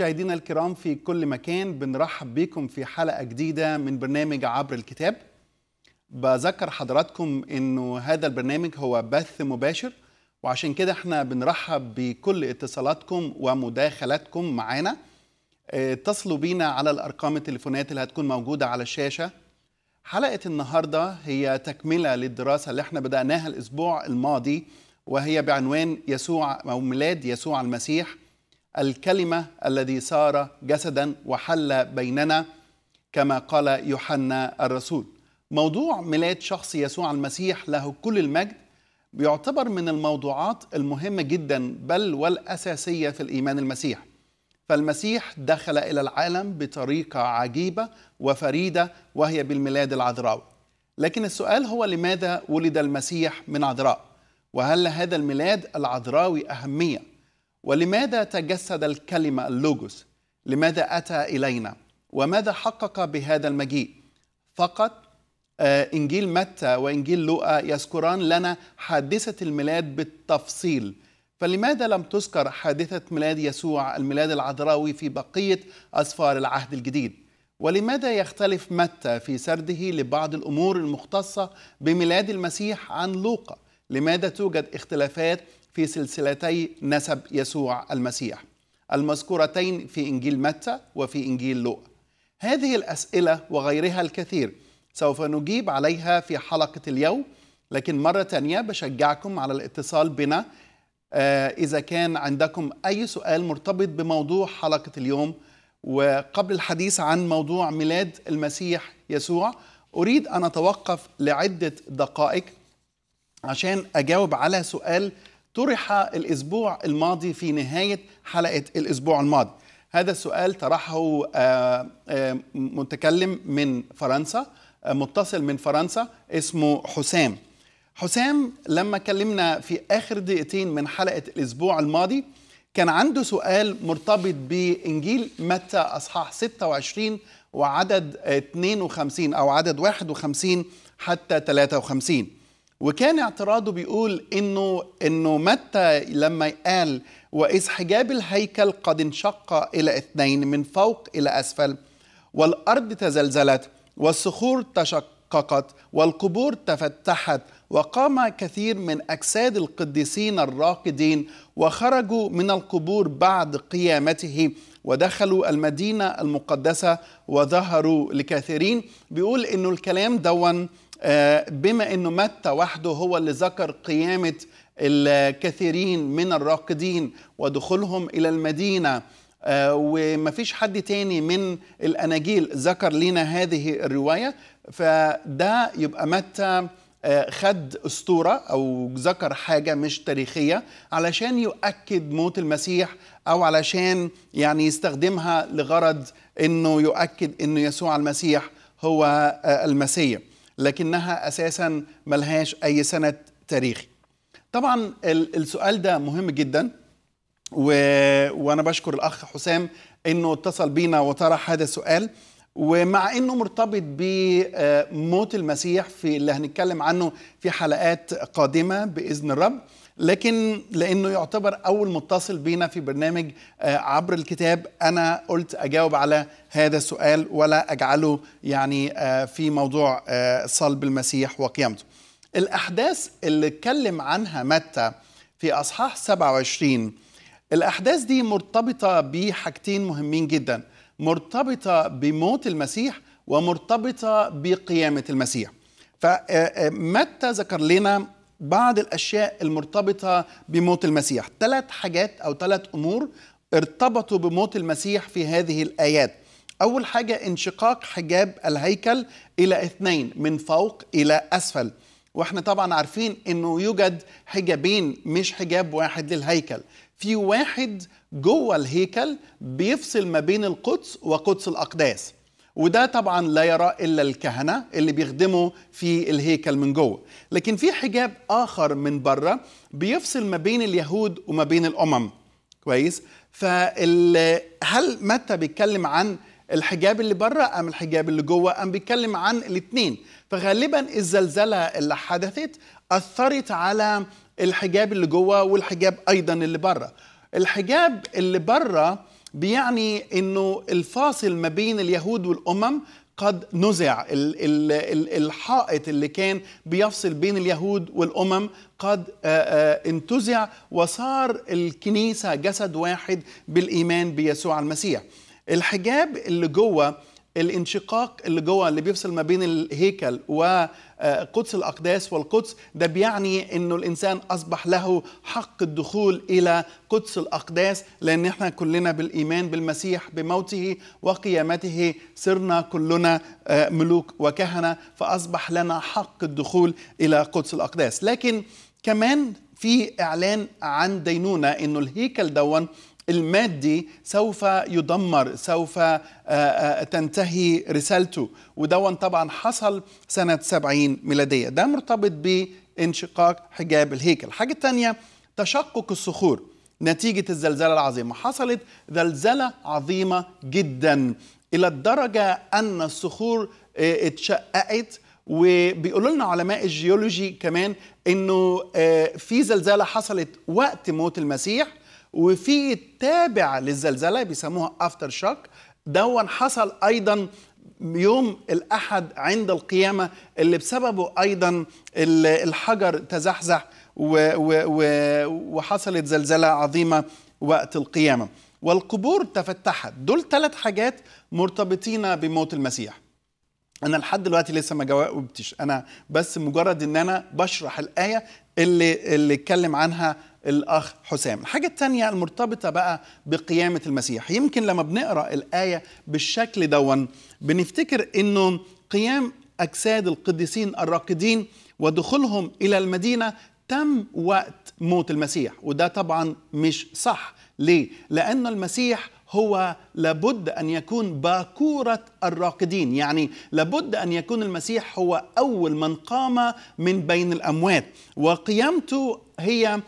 مشاهدينا الكرام في كل مكان بنرحب بكم في حلقة جديدة من برنامج عبر الكتاب. بذكر حضراتكم إنه هذا البرنامج هو بث مباشر وعشان كده إحنا بنرحب بكل اتصالاتكم ومداخلاتكم معانا. اتصلوا بينا على الأرقام التليفونات اللي هتكون موجودة على الشاشة. حلقة النهاردة هي تكملة للدراسة اللي إحنا بدأناها الأسبوع الماضي وهي بعنوان يسوع أو ميلاد يسوع المسيح. الكلمة الذي صار جسدا وحل بيننا كما قال يوحنا الرسول. موضوع ميلاد شخص يسوع المسيح له كل المجد بيعتبر من الموضوعات المهمة جدا بل والأساسية في الإيمان المسيح. فالمسيح دخل إلى العالم بطريقة عجيبة وفريدة وهي بالميلاد العذراوي لكن السؤال هو لماذا ولد المسيح من عذراء؟ وهل هذا الميلاد العذراوي أهمية؟ ولماذا تجسد الكلمة اللوجوس لماذا أتى إلينا؟ وماذا حقق بهذا المجيء؟ فقط إنجيل متى وإنجيل لوقا يذكران لنا حادثة الميلاد بالتفصيل. فلماذا لم تذكر حادثة ميلاد يسوع الميلاد العذراوي في بقية أسفار العهد الجديد؟ ولماذا يختلف متى في سرده لبعض الأمور المختصة بميلاد المسيح عن لوقا؟ لماذا توجد اختلافات في سلسلتي نسب يسوع المسيح المذكورتين في إنجيل متى وفي إنجيل لوقا. هذه الأسئلة وغيرها الكثير سوف نجيب عليها في حلقة اليوم لكن مرة تانية بشجعكم على الاتصال بنا. إذا كان عندكم أي سؤال مرتبط بموضوع حلقة اليوم وقبل الحديث عن موضوع ميلاد المسيح يسوع أريد أن أتوقف لعدة دقائق عشان أجاوب على سؤال طرح الأسبوع الماضي في نهاية حلقة الأسبوع الماضي. هذا السؤال طرحه متكلم من فرنسا متصل من فرنسا اسمه حسام. حسام لما كلمنا في آخر دقيقتين من حلقة الأسبوع الماضي كان عنده سؤال مرتبط بإنجيل متى أصحاح 26 وعدد 52 أو عدد 51 حتى 53 وكان اعتراضه بيقول إنه إنه متى لما قال وإذ حجاب الهيكل قد انشق إلى اثنين من فوق إلى أسفل والأرض تزلزلت والصخور تشققت والقبور تفتحت وقام كثير من أجساد القديسين الراقدين وخرجوا من القبور بعد قيامته ودخلوا المدينة المقدسة وظهروا لكثيرين. بيقول إنه الكلام دون بما إنه متى وحده هو اللي ذكر قيامة الكثيرين من الراقدين ودخولهم إلى المدينة ومفيش حد تاني من الأناجيل ذكر لنا هذه الرواية فده يبقى متى خد أسطورة أو ذكر حاجة مش تاريخية علشان يؤكد موت المسيح أو علشان يعني يستخدمها لغرض إنه يؤكد إنه يسوع المسيح هو المسيح. لكنها أساسا ملهاش أي سند تاريخي. طبعا السؤال ده مهم جدا و... وأنا بشكر الأخ حسام إنه اتصل بينا وطرح هذا السؤال. ومع إنه مرتبط بموت المسيح في اللي هنتكلم عنه في حلقات قادمة بإذن الرب لكن لأنه يعتبر أول متصل بينا في برنامج عبر الكتاب أنا قلت أجاوب على هذا السؤال ولا أجعله يعني في موضوع صلب المسيح وقيامته. الأحداث اللي اتكلم عنها متى في أصحاح 27 الأحداث دي مرتبطة بحاجتين مهمين جدا مرتبطة بموت المسيح ومرتبطة بقيامة المسيح. فمتى ذكر لنا بعض الأشياء المرتبطة بموت المسيح. ثلاث حاجات أو ثلاث أمور ارتبطوا بموت المسيح في هذه الآيات. أول حاجة انشقاق حجاب الهيكل إلى اثنين من فوق إلى أسفل. وإحنا طبعا عارفين إنه يوجد حجابين مش حجاب واحد للهيكل. في واحد جوه الهيكل بيفصل ما بين القدس وقدس الأقداس. وده طبعا لا يرى إلا الكهنة اللي بيخدموا في الهيكل من جوه. لكن في حجاب آخر من بره بيفصل ما بين اليهود وما بين الأمم. كويس؟ فهل متى بيتكلم عن الحجاب اللي بره أم الحجاب اللي جوه؟ أم بيتكلم عن الاثنين فغالبا الزلزلة اللي حدثت أثرت على الحجاب اللي جوه والحجاب أيضا اللي بره الحجاب اللي بره بيعني إنه الفاصل ما بين اليهود والأمم قد نزع. ال- ال- ال- الحائط اللي كان بيفصل بين اليهود والأمم قد آه، آه، انتزع وصار الكنيسة جسد واحد بالإيمان بيسوع المسيح. الحجاب اللي جوه الانشقاق اللي جوه اللي بيفصل ما بين الهيكل وقدس الأقداس والقدس ده بيعني إنه الإنسان أصبح له حق الدخول إلى قدس الأقداس لأن إحنا كلنا بالإيمان بالمسيح بموته وقيامته صرنا كلنا آه، ملوك وكهنة فأصبح لنا حق الدخول إلى قدس الأقداس. لكن كمان في إعلان عن دينونة إنه الهيكل دون المادي سوف يدمر سوف آه، آه، تنتهي رسالته. ودون طبعا حصل سنة 70 ميلادية. ده مرتبط بانشقاق حجاب الهيكل. الحاجة الثانية تشقق الصخور. نتيجة الزلزال العظيمة. حصلت زلزلة عظيمة جدا. إلى الدرجة أن الصخور آه، اتشققت. وبيقولوا لنا علماء الجيولوجي كمان إنه في زلزلة حصلت وقت موت المسيح. وفي تابع للزلزلة بيسموها aftershock دوت حصل أيضا يوم الأحد عند القيامة اللي بسببه أيضا ال- الحجر تزحزح وحصلت زلزلة عظيمة وقت القيامة. والقبور تفتحت. دول ثلاث حاجات مرتبطين بموت المسيح. أنا لحد دلوقتي لسه ما جاوبتش. أنا بس مجرد إن أنا بشرح الآية اللي اللي اتكلم عنها الأخ حسام. الحاجة الثانية المرتبطة بقى بقيامة المسيح. يمكن لما بنقرأ الآية بالشكل دون بنفتكر إنه قيام أجساد القديسين الراقدين ودخولهم إلى المدينة تم وقت موت المسيح وده طبعا مش صح. ليه؟ لأن المسيح هو لابد أن يكون باكورة الراقدين يعني لابد أن يكون المسيح هو أول من قام من بين الأموات. وقيامته هي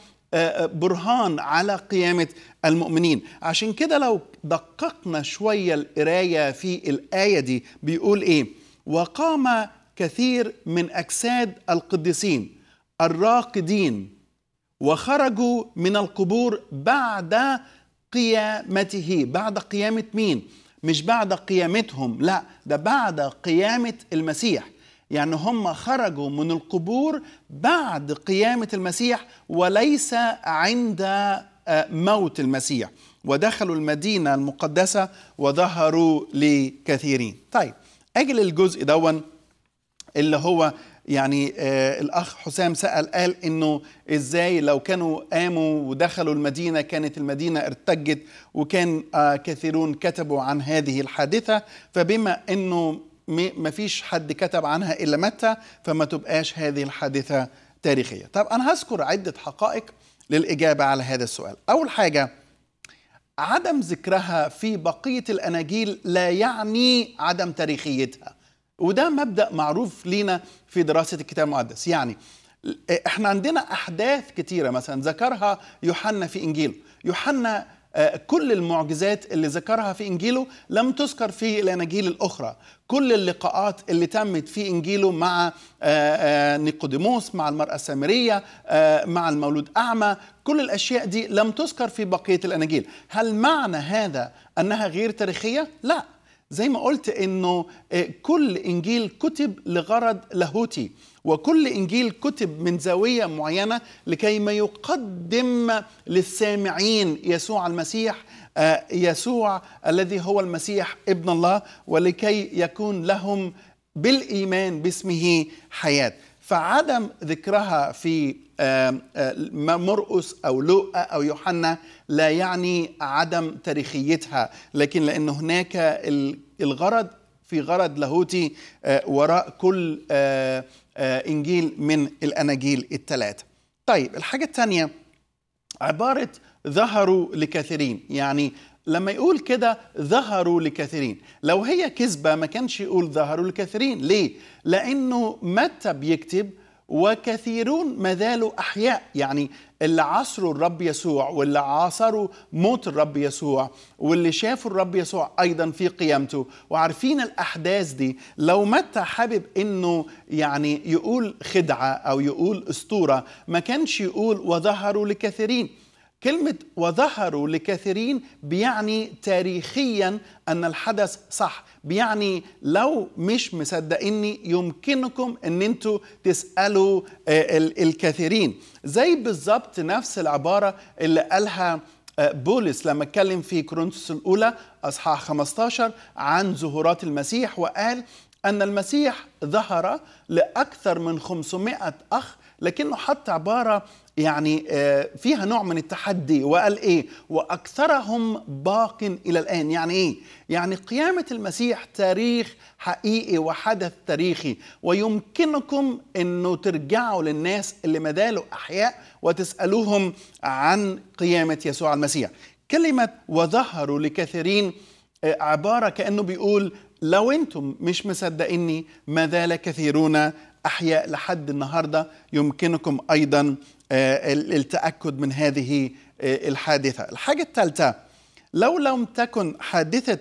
برهان على قيامة المؤمنين. عشان كده لو دققنا شوية القراية في الآية دي بيقول إيه؟ وقام كثير من أجساد القديسين الراقدين وخرجوا من القبور بعد قيامته. بعد قيامة مين؟ مش بعد قيامتهم لا ده بعد قيامة المسيح. يعني هم خرجوا من القبور بعد قيامة المسيح وليس عند آه، موت المسيح. ودخلوا المدينة المقدسة وظهروا لكثيرين. طيب أجل الجزء دون اللي هو يعني آه الأخ حسام سأل قال إنه إزاي لو كانوا قاموا ودخلوا المدينة كانت المدينة ارتجت وكان آه كثيرون كتبوا عن هذه الحادثة. فبما إنه ما فيش حد كتب عنها إلا متى فما تبقاش هذه الحادثة تاريخية. طب أنا هذكر عدة حقائق للإجابة على هذا السؤال. أول حاجة عدم ذكرها في بقية الأناجيل لا يعني عدم تاريخيتها. وده مبدأ معروف لينا في دراسة الكتاب المقدس يعني إحنا عندنا أحداث كتيرة مثلا ذكرها يوحنا في انجيله يوحنا كل المعجزات اللي ذكرها في انجيله لم تذكر في الاناجيل الأخرى. كل اللقاءات اللي تمت في انجيله مع آه، آه، نيقوديموس مع المرأة السامرية آه، مع المولود أعمى كل الأشياء دي لم تذكر في بقية الأناجيل. هل معنى هذا أنها غير تاريخية؟ لا. زي ما قلت إنه آه، كل إنجيل كتب لغرض لاهوتي وكل إنجيل كتب من زاوية معينة لكي ما يقدم للسامعين يسوع المسيح آه، يسوع الذي هو المسيح ابن الله ولكي يكون لهم بالإيمان باسمه حياة. فعدم ذكرها في مرقس أو لوقا أو يوحنا لا يعني عدم تاريخيتها لكن لأن هناك ال- الغرض في غرض لاهوتي آه، وراء كل آه، آه، إنجيل من الأناجيل الثلاثه. طيب الحاجة الثانية عبارة ظهروا لكثيرين يعني لما يقول كده ظهروا لكثيرين لو هي كذبة ما كانش يقول ظهروا لكثيرين ليه؟ لأنه متى بيكتب وكثيرون ما زالوا أحياء. يعني اللي عاصروا الرب يسوع واللي عاصروا موت الرب يسوع واللي شافوا الرب يسوع أيضا في قيامته. وعارفين الأحداث دي. لو متى حابب إنه يعني يقول خدعة أو يقول أسطورة ما كانش يقول وظهروا لكثيرين. كلمة وظهروا لكثيرين بيعني تاريخيا أن الحدث صح بيعني لو مش مصدقيني يمكنكم أن أنتوا تسألوا الكثيرين. زي بالظبط نفس العبارة اللي قالها بولس لما اتكلم في كورنثوس الأولى أصحاح 15 عن ظهورات المسيح وقال أن المسيح ظهر لأكثر من 500 أخ لكنه حط عبارة يعني فيها نوع من التحدي. وقال إيه؟ وأكثرهم باق إلى الآن. يعني إيه؟ يعني قيامة المسيح تاريخ حقيقي وحدث تاريخي. ويمكنكم إنه ترجعوا للناس اللي ما زالوا أحياء وتسألوهم عن قيامة يسوع المسيح. كلمة وظهروا لكثيرين عبارة كأنه بيقول لو أنتم مش مصدقيني ما زال كثيرون أحياء لحد النهارده. يمكنكم أيضا التأكد من هذه الحادثة. الحاجة الثالثة لو لم تكن حادثة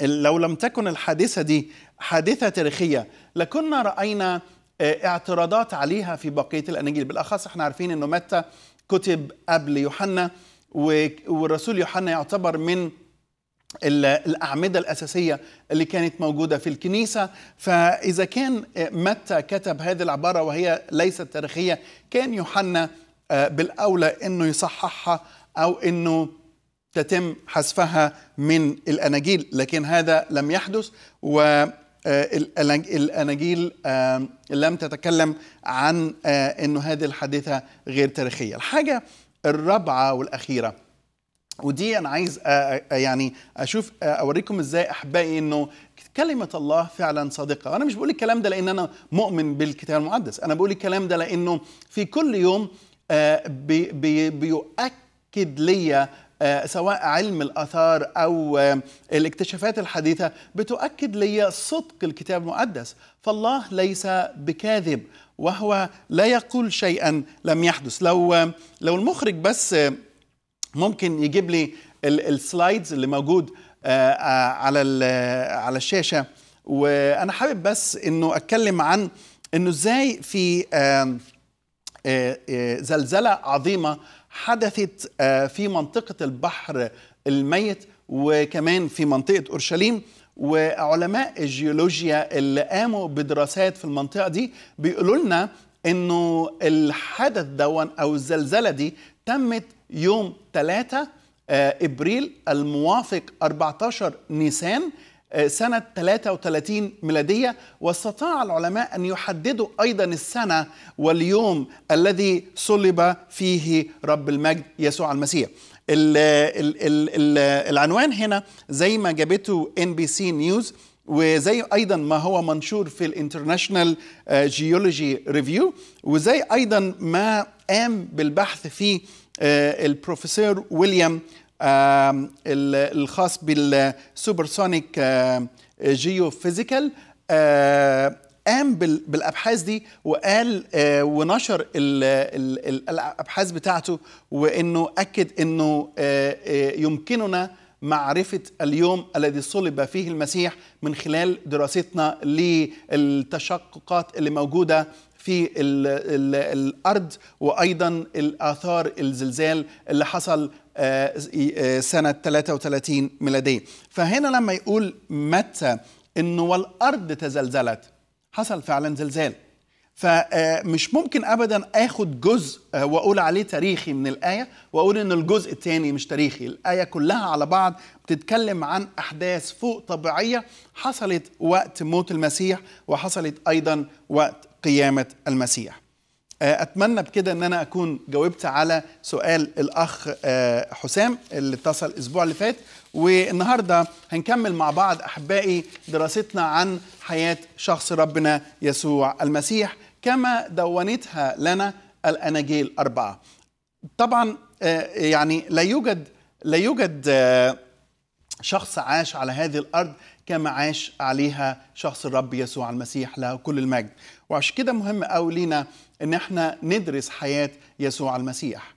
لو لم تكن الحادثة دي حادثة تاريخية لكنا رأينا اعتراضات عليها في بقية الأناجيل بالأخص إحنا عارفين إنه متى كتب قبل يوحنا والرسول يوحنا يعتبر من الأعمدة الأساسية اللي كانت موجودة في الكنيسة. فإذا كان متى كتب هذه العبارة وهي ليست تاريخية كان يوحنا بالأولى أنه يصححها أو أنه تتم حذفها من الأناجيل لكن هذا لم يحدث. والأناجيل لم تتكلم عن أنه هذه الحادثة غير تاريخية. الحاجة الرابعة والأخيرة ودي أنا عايز يعني أشوف أوريكم إزاي أحبائي إنه كلمة الله فعلا صادقة. وأنا مش بقول الكلام ده لأن أنا مؤمن بالكتاب المقدس. أنا بقول الكلام ده لأنه في كل يوم بي بي بيؤكد لي سواء علم الآثار أو الاكتشافات الحديثة بتؤكد لي صدق الكتاب المقدس. فالله ليس بكاذب وهو لا يقول شيئا لم يحدث. لو لو المخرج بس ممكن يجيب لي السلايدز اللي موجود على على الشاشة. وأنا حابب بس إنه أتكلم عن إنه إزاي في زلزلة عظيمة حدثت في منطقة البحر الميت وكمان في منطقة أورشليم. وعلماء الجيولوجيا اللي قاموا بدراسات في المنطقة دي بيقولوا لنا إنه الحدث دوت أو الزلزلة دي تمت يوم 3 إبريل الموافق 14 نيسان سنة 33 ميلادية. واستطاع العلماء أن يحددوا أيضا السنة واليوم الذي صلب فيه رب المجد يسوع المسيح. ال ال ال ال العنوان هنا زي ما جابته NBC News وزي أيضا ما هو منشور في ال International Geology Review وزي أيضا ما قام بالبحث فيه البروفيسور ويليام الخاص بال Supersonic Geophysical قام بالأبحاث دي وقال ونشر الأبحاث بتاعته وإنه أكد إنه يمكننا معرفة اليوم الذي صلب فيه المسيح من خلال دراستنا للتشققات اللي موجودة في ال ال الأرض وأيضا الآثار الزلزال اللي حصل سنة 33 ميلادية. فهنا لما يقول متى أنه والأرض تزلزلت حصل فعلا زلزال. فمش ممكن ابدا آخد جزء وأقول عليه تاريخي من الآية وأقول إن الجزء الثاني مش تاريخي. الآية كلها على بعض بتتكلم عن أحداث فوق طبيعية حصلت وقت موت المسيح وحصلت أيضا وقت قيامة المسيح أتمنى بكده إن أنا أكون جاوبت على سؤال الأخ حسام اللي اتصل الأسبوع اللي فات والنهاردة هنكمل مع بعض أحبائي دراستنا عن حياة شخص ربنا يسوع المسيح كما دونتها لنا الأناجيل أربعة. طبعا يعني لا يوجد لا يوجد شخص عاش على هذه الأرض كما عاش عليها شخص الرب يسوع المسيح له كل المجد وعشان كده مهم قوي لينا إن إحنا ندرس حياة يسوع المسيح.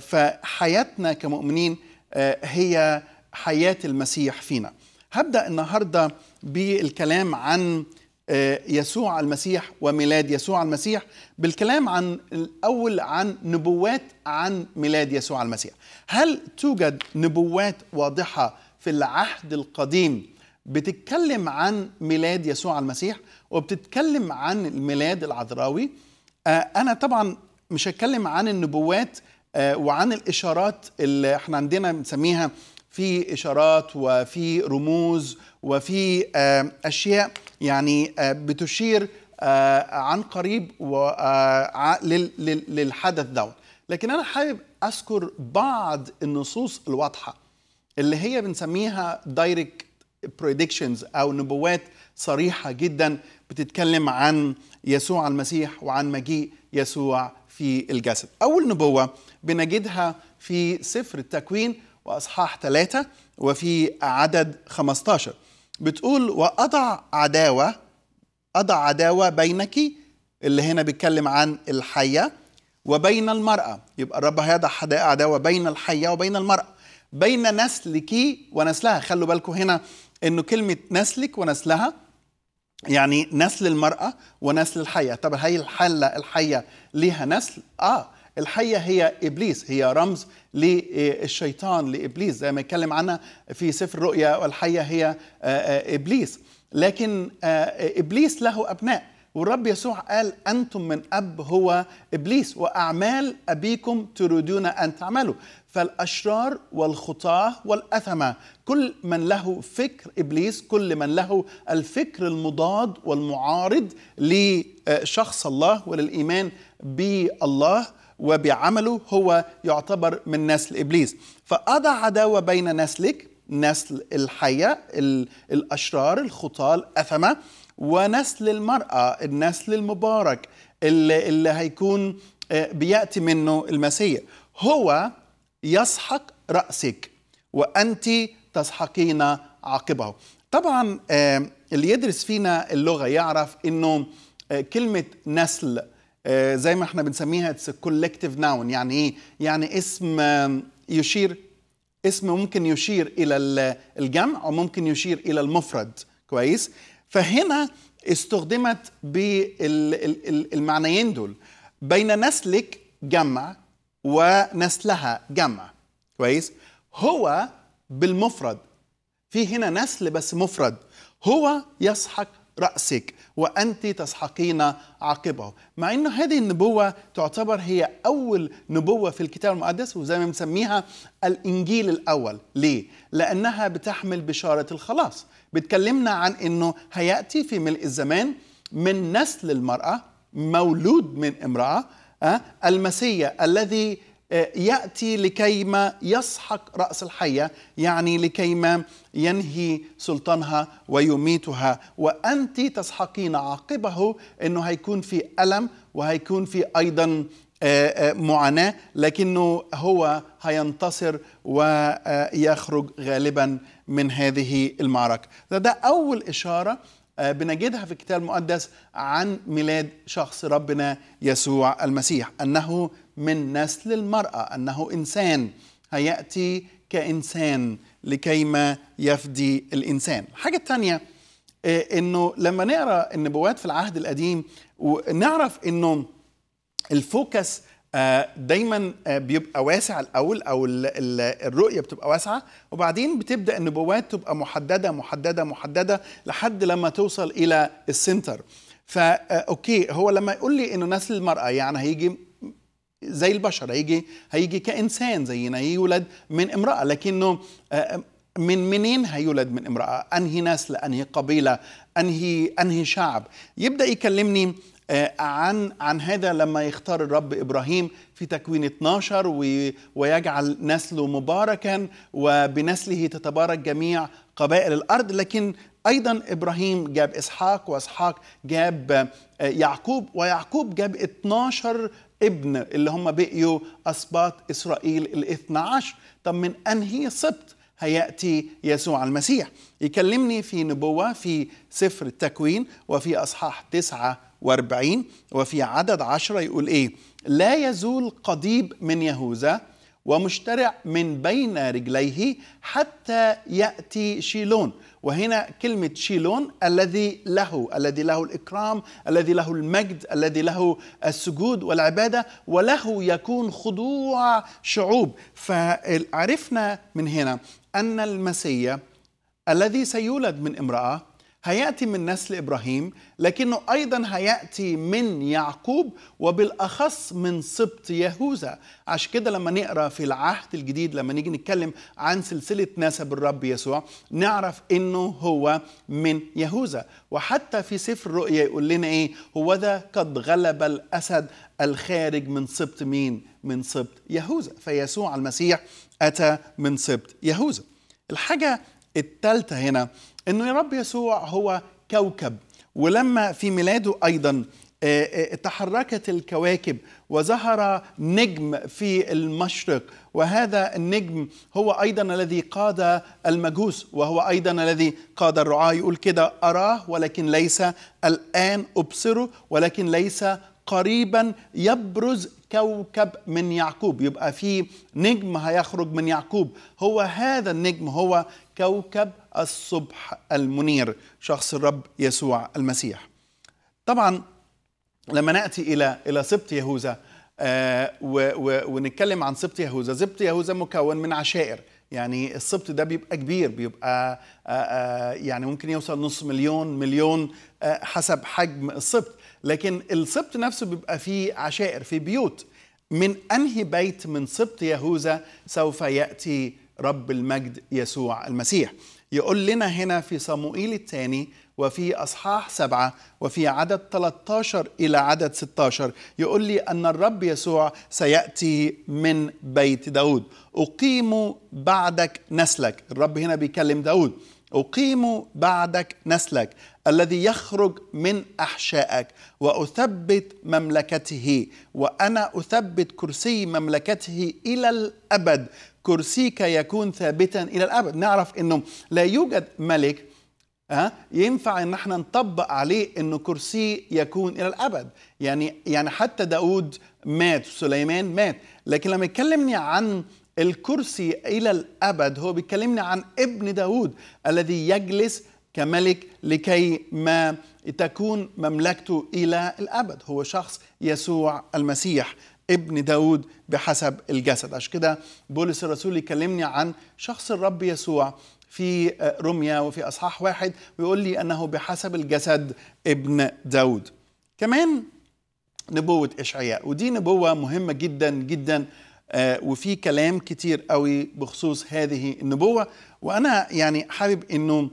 فحياتنا كمؤمنين هي حياة المسيح فينا. هبدأ النهارده بالكلام عن آه، يسوع المسيح وميلاد يسوع المسيح بالكلام عن الأول عن نبوات عن ميلاد يسوع المسيح. هل توجد نبوات واضحة في العهد القديم بتتكلم عن ميلاد يسوع المسيح وبتتكلم عن الميلاد العذراوي. آه، أنا طبعا مش هتكلم عن النبوات آه، وعن الإشارات اللي إحنا عندنا بنسميها. في إشارات وفي رموز وفي آه، أشياء يعني بتشير عن قريب للحدث دوت. لكن أنا حابب أذكر بعض النصوص الواضحة اللي هي بنسميها direct predictions أو نبوات صريحة جدا بتتكلم عن يسوع المسيح وعن مجيء يسوع في الجسد. أول نبوة بنجدها في سفر التكوين وأصحاح ثلاثة وفي عدد 15 بتقول وأضع عداوه أضع عداوة بينك اللي هنا بيتكلم عن الحية وبين المرأة. يبقى الرب هيضع عداوة بين الحية وبين المرأة. بين نسلك ونسلها. خلوا بالكم هنا إنه كلمة نسلك ونسلها يعني نسل المرأة ونسل الحية. طب هي الحلة الحية ليها نسل؟ آه. الحية هي إبليس هي رمز للشيطان لإبليس. زي ما يتكلم عنها في سفر الرؤيا والحية هي آه، آه، إبليس. لكن آه، إبليس له أبناء. والرب يسوع قال أنتم من أب هو إبليس وأعمال أبيكم تريدون أن تعملوا. فالأشرار والخطاة والأثمة كل من له فكر إبليس كل من له الفكر المضاد والمعارض لشخص الله وللإيمان بالله وبعمله هو يعتبر من نسل إبليس. فأضع عداوة بين نسلك نسل الحية ال- الأشرار الخطاة الأثمة ونسل المرأة النسل المبارك اللي, اللي هيكون آه، بيأتي منه المسيح. هو يسحق رأسك وأنت تسحقين عاقبه. طبعا آه، اللي يدرس فينا اللغة يعرف أنه آه، كلمة نسل زي ما إحنا بنسميها it's collective noun يعني إيه؟ يعني اسم يشير اسم ممكن يشير إلى ال- الجمع وممكن يشير إلى المفرد. كويس؟ فهنا استخدمت بالمعنيين دول بين نسلك جمع ونسلها جمع. كويس؟ هو بالمفرد. في هنا نسل بس مفرد. هو يسحق رأسك وأنت تسحقين عاقبه مع أن هذه النبوة تعتبر هي أول نبوة في الكتاب المقدس وزي ما بنسميها الإنجيل الأول. ليه؟ لأنها بتحمل بشارة الخلاص. بتكلمنا عن أنه هيأتي في ملء الزمان من نسل المرأة مولود من امرأة آه، المسيح الذي آه، يأتي لكيما يسحق رأس الحية يعني لكيما ينهي سلطانها ويميتها. وأنت تسحقين عاقبه إنه هيكون في ألم وهيكون في أيضا آه، آه، معاناة لكنه هو هينتصر ويخرج غالبا من هذه المعركة. ده, ده أول إشارة آه، بنجدها في الكتاب المقدس عن ميلاد شخص ربنا يسوع المسيح أنه من نسل المرأة أنه إنسان. هيأتي كإنسان لكيما يفدي الإنسان. الحاجة الثانية إنه لما نقرأ النبوات في العهد القديم ونعرف إنه الفوكس آه، دايما آه، بيبقى واسع الأول أو ال- ال- الرؤية بتبقى واسعة. وبعدين بتبدأ النبوات تبقى محددة محددة محددة لحد لما توصل إلى ال center. فا آه، okay هو لما يقول لي إنه نسل المرأة يعني هيجي زي البشر هيجي هيجي كإنسان زينا يولد من امرأة. لكنه من منين هيولد من امرأة؟ أنهي نسل أنهي قبيلة أنهي أنهي شعب؟ يبدأ يكلمني عن عن هذا لما يختار الرب إبراهيم في تكوين 12 وي- ويجعل نسله مباركا وبنسله تتبارك جميع قبائل الأرض. لكن أيضا إبراهيم جاب إسحاق وإسحاق جاب آه، يعقوب ويعقوب جاب 12 ابن اللي هم بقيوا اسباط إسرائيل الاثنى عشر طب من أنهي سبط هيأتي يسوع المسيح؟ يكلمني في نبوة في سفر التكوين وفي أصحاح 49 وفي عدد عشرة يقول إيه؟ لا يزول قضيب من يهوذا ومشترع من بين رجليه حتى يأتي شيلون. وهنا كلمة شيلون الذي له الذي له الإكرام الذي له المجد الذي له السجود والعبادة وله يكون خضوع شعوب. فعرفنا من هنا أن المسيح الذي سيولد من امرأة هيأتي من نسل إبراهيم لكنه أيضا هيأتي من يعقوب وبالأخص من سبط يهوذا. عشان كده لما نقرأ في العهد الجديد لما نيجي نتكلم عن سلسلة نسب الرب يسوع نعرف إنه هو من يهوذا. وحتى في سفر الرؤيا يقول لنا إيه؟ هو ذا قد غلب الأسد الخارج من سبط مين؟ من سبط يهوذا. فيسوع المسيح أتى من سبط يهوذا. الحاجة الثالثه هنا إنه يا رب يسوع هو كوكب. ولما في ميلاده أيضا تحركت الكواكب وظهر نجم في المشرق وهذا النجم هو أيضا الذي قاد المجوس وهو أيضا الذي قاد الرعاة. يقول كده أراه ولكن ليس الآن أبصره ولكن ليس قريبا يبرز كوكب من يعقوب. يبقى في نجم هيخرج من يعقوب. هو هذا النجم هو كوكب الصبح المنير شخص الرب يسوع المسيح. طبعا لما نأتي إلى إلى سبط يهوذا آه ونتكلم عن سبط يهوذا سبط يهوذا مكون من عشائر. يعني السبط ده بيبقى كبير بيبقى آه آه يعني ممكن يوصل نص مليون مليون آه حسب حجم السبط. لكن السبط نفسه بيبقى فيه عشائر في بيوت. من أنهي بيت من سبط يهوذا سوف يأتي رب المجد يسوع المسيح؟ يقول لنا هنا في صموئيل الثاني وفي أصحاح سبعة وفي عدد 13 إلى عدد 16 يقول لي أن الرب يسوع سيأتي من بيت داود. أقيم بعدك نسلك. الرب هنا بيكلم داود. أقيم بعدك نسلك الذي يخرج من أحشائك وأثبت مملكته وأنا أثبت كرسي مملكته إلى الأبد. كرسيك يكون ثابتا إلى الأبد. نعرف إنه لا يوجد ملك ها ينفع إن إحنا نطبق عليه إنه كرسي يكون إلى الأبد. يعني يعني حتى داود مات سليمان مات. لكن لما يكلمني عن الكرسي إلى الأبد هو بيكلمني عن ابن داود الذي يجلس كملك لكي ما تكون مملكته إلى الأبد. هو شخص يسوع المسيح. ابن داود بحسب الجسد. عشان كده بولس الرسول يكلمني عن شخص الرب يسوع في رمية وفي أصحاح واحد ويقول لي أنه بحسب الجسد ابن داود. كمان نبوة إشعياء ودي نبوة مهمة جدا جدا وفي كلام كتير قوي بخصوص هذه النبوة. وأنا يعني حابب أنه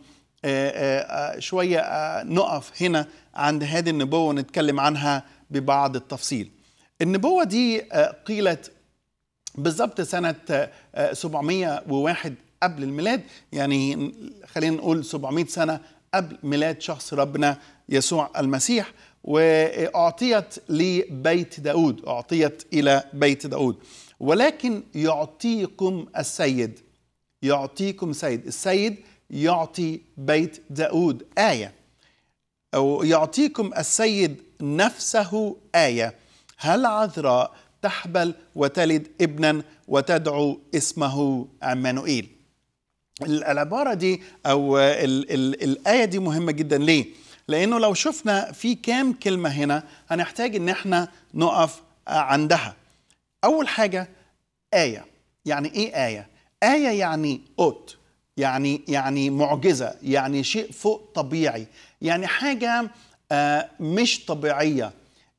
شوية نقف هنا عند هذه النبوة ونتكلم عنها ببعض التفصيل. النبوة دي قيلت بالضبط سنة 701 قبل الميلاد يعني خلينا نقول 700 سنة قبل ميلاد شخص ربنا يسوع المسيح وأعطيت لبيت داود أعطيت إلى بيت داود. ولكن يعطيكم السيد يعطيكم سيد السيد يعطي بيت داود آية أو يعطيكم السيد نفسه آية. هل عذراء تحبل وتلد ابنا وتدعو اسمه عمانوئيل العبارة دي أو ال ال الآية دي مهمة جدا. ليه؟ لأنه لو شفنا في كام كلمة هنا هنحتاج إن إحنا نقف عندها. أول حاجة آية. يعني إيه آية؟ آية يعني أوث يعني يعني معجزة يعني شيء فوق طبيعي يعني حاجة آه مش طبيعية.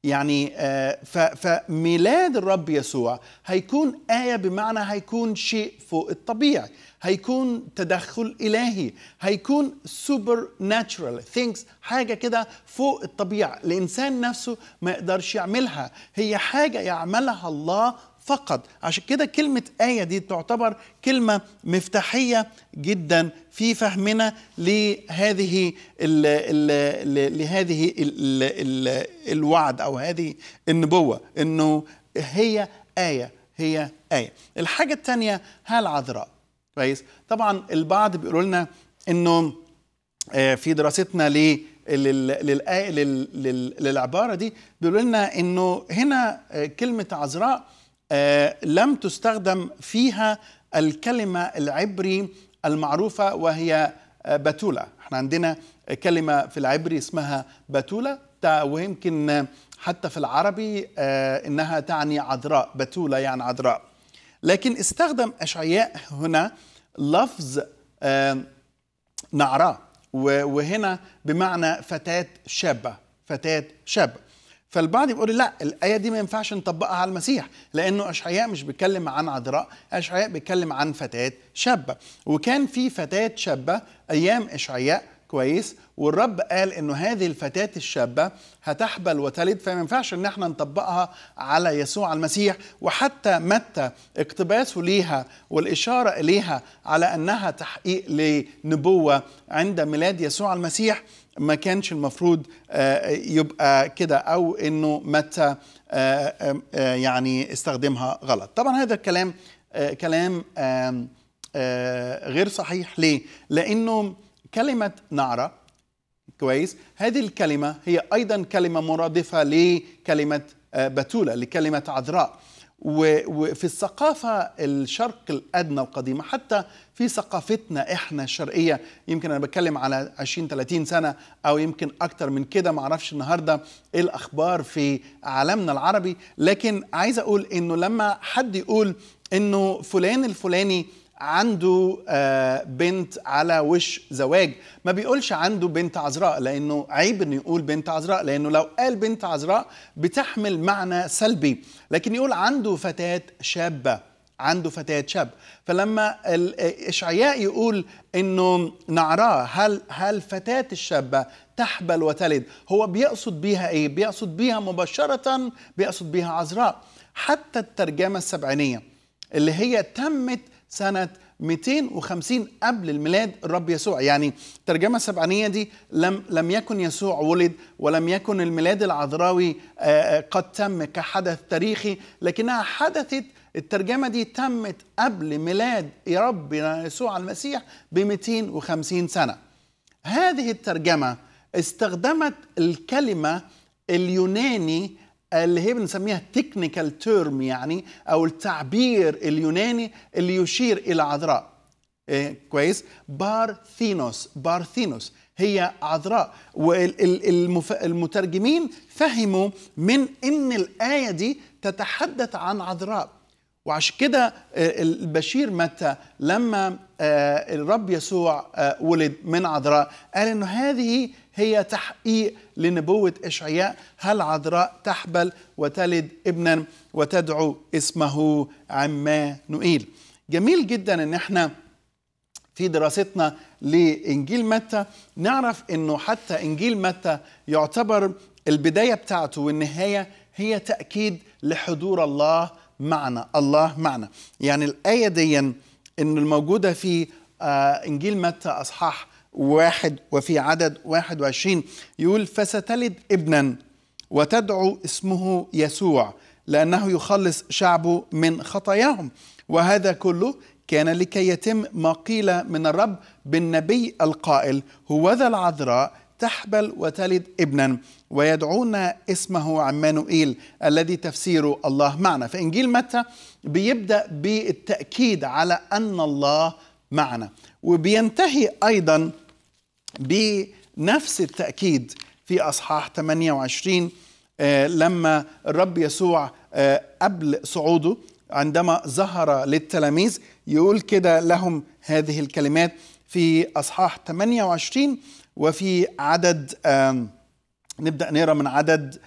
يعني آه فميلاد الرب يسوع هيكون آية بمعنى هيكون شيء فوق الطبيعي هيكون تدخل إلهي هيكون supernatural things حاجة كده فوق الطبيعة. الإنسان نفسه ما يقدرش يعملها. هي حاجة يعملها الله فقط. عشان كده كلمة آية دي تعتبر كلمة مفتاحية جدا في فهمنا لهذه ال ال لهذه ال ال الوعد أو هذه النبوة إنه هي آية هي آية. الحاجة الثانية هالعذراء كويس. طبعا البعض بيقولوا لنا إنه في دراستنا ل للآية للعبارة دي بيقولوا لنا إنه هنا كلمة عذراء آه لم تستخدم فيها الكلمة العبري المعروفة وهي بتولة. إحنا عندنا كلمة في العبري اسمها بتولة. ويمكن حتى في العربي إنها تعني عذراء. بتولة يعني عذراء. لكن استخدم أشعياء هنا لفظ نعراء. وهنا بمعنى فتاة شابة. فتاة شابة. فالبعض بيقول لا الآية دي ما ينفعش نطبقها على المسيح لأنه أشعياء مش بيتكلم عن عذراء أشعياء بيتكلم عن فتاة شابة. وكان في فتاة شابة أيام أشعياء كويس والرب قال إنه هذه الفتاة الشابة هتحبل وتلد فما ينفعش إن إحنا نطبقها على يسوع المسيح. وحتى متى اقتباسه ليها والإشارة إليها على أنها تحقيق لنبوة عند ميلاد يسوع المسيح ما كانش المفروض يبقى كده أو إنه متى يعني استخدمها غلط. طبعا هذا الكلام كلام غير صحيح. ليه؟ لأنه كلمة نعرة كويس هذه الكلمة هي أيضا كلمة مرادفة لكلمة بتولة لكلمة عذراء. وفي الثقافة الشرق الأدنى القديمة حتى في ثقافتنا إحنا الشرقية يمكن أنا بتكلم على 20 30 سنة أو يمكن أكتر من كده معرفش النهاردة إيه الأخبار في عالمنا العربي لكن عايز أقول إنه لما حد يقول إنه فلان الفلاني عنده بنت على وش زواج. ما بيقولش عنده بنت عذراء لأنه عيب إنه يقول بنت عذراء لأنه لو قال بنت عذراء بتحمل معنى سلبي. لكن يقول عنده فتاة شابة عنده فتاة شاب. فلما إشعياء يقول إنه نعراه هل هل فتاة الشابة تحبل وتلد؟ هو بيقصد بيها إيه؟ بيقصد بيها مباشرة بيقصد بيها عذراء. حتى الترجمة السبعينية اللي هي تمت سنة 250 قبل الميلاد الرب يسوع. يعني الترجمة السبعانية دي لم لم يكن يسوع ولد ولم يكن الميلاد العذراوي قد تم كحدث تاريخي لكنها حدثت الترجمة دي تمت قبل ميلاد ربنا يسوع المسيح ب 250 سنة. هذه الترجمة استخدمت الكلمة اليوناني اللي هي بنسميها technical term يعني أو التعبير اليوناني اللي يشير إلى عذراء. إيه كويس؟ بارثينوس. بارثينوس هي عذراء. والمترجمين فهموا من إن الآية دي تتحدث عن عذراء. وعشان كده البشير متى لما الرب يسوع ولد من عذراء قال إنه هذه هي تحقيق لنبوة إشعياء. هل عذراء تحبل وتلد ابنا وتدعو اسمه عمانوئيل؟ جميل جدا إن إحنا في دراستنا لإنجيل متى نعرف إنه حتى إنجيل متى يعتبر البداية بتاعته والنهاية هي تأكيد لحضور الله معنا الله معنا. يعني الآية دي إن الموجودة في إنجيل متى أصحاح واحد وفي عدد واحد وعشرين. يقول فستلد ابنا وتدعو اسمه يسوع لأنه يخلص شعبه من خطاياهم. وهذا كله كان لكي يتم ما قيل من الرب بالنبي القائل هوذا العذراء تحبل وتلد ابنا ويدعون اسمه عمانوئيل الذي تفسيره الله معنا. فإنجيل متى بيبدأ بالتأكيد على أن الله معنا. وبينتهي أيضا بنفس التأكيد في أصحاح 28 لما الرب يسوع قبل صعوده عندما ظهر للتلاميذ يقول كده لهم هذه الكلمات في أصحاح 28 وفي عدد نبدأ نقرأ من عدد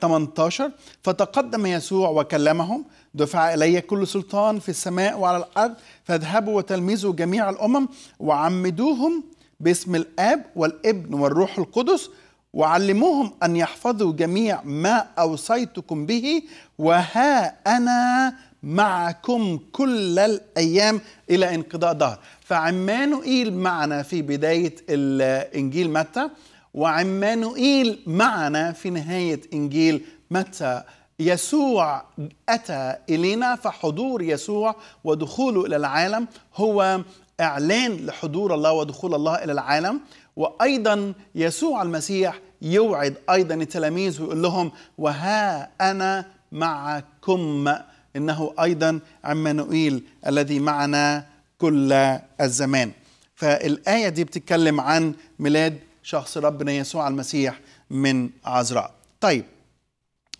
18 فتقدم يسوع وكلمهم دفع إلي كل سلطان في السماء وعلى الأرض فاذهبوا وتلمذوا جميع الأمم وعمدوهم باسم الآب والابن والروح القدس وعلموهم أن يحفظوا جميع ما أوصيتكم به وها أنا معكم كل الأيام إلى انقضاء دهر فعمانوئيل معنا في بداية الإنجيل متى؟ وعمانوئيل معنا في نهاية إنجيل متى؟ يسوع أتى إلينا فحضور يسوع ودخوله إلى العالم هو إعلان لحضور الله ودخول الله إلى العالم. وأيضا يسوع المسيح يوعد أيضا التلاميذ ويقول لهم وها أنا معكم. إنه أيضا عمانوئيل الذي معنا كل الزمان. فالآية دي بتتكلم عن ميلاد شخص ربنا يسوع المسيح من عذراء طيب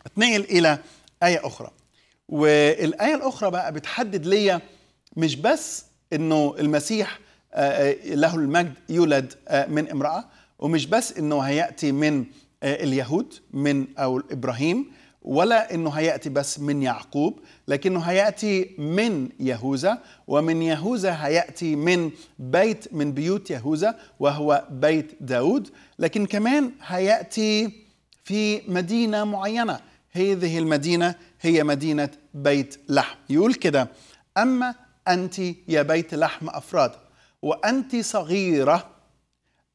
اتنقل إلى آية أخرى. والآية الأخرى بقى بتحدد ليا مش بس إنه المسيح آه، آه، له المجد يولد آه، من امرأة. ومش بس إنه هيأتي من اليهود من أو إبراهيم ولا إنه هيأتي بس من يعقوب لكنه هيأتي من يهوذا. ومن يهوذا هيأتي من بيت من بيوت يهوذا وهو بيت داود. لكن كمان هيأتي في مدينة معينة. هذه المدينة هي مدينة بيت لحم. يقول كده أما أنت يا بيت لحم أفراد وأنت صغيرة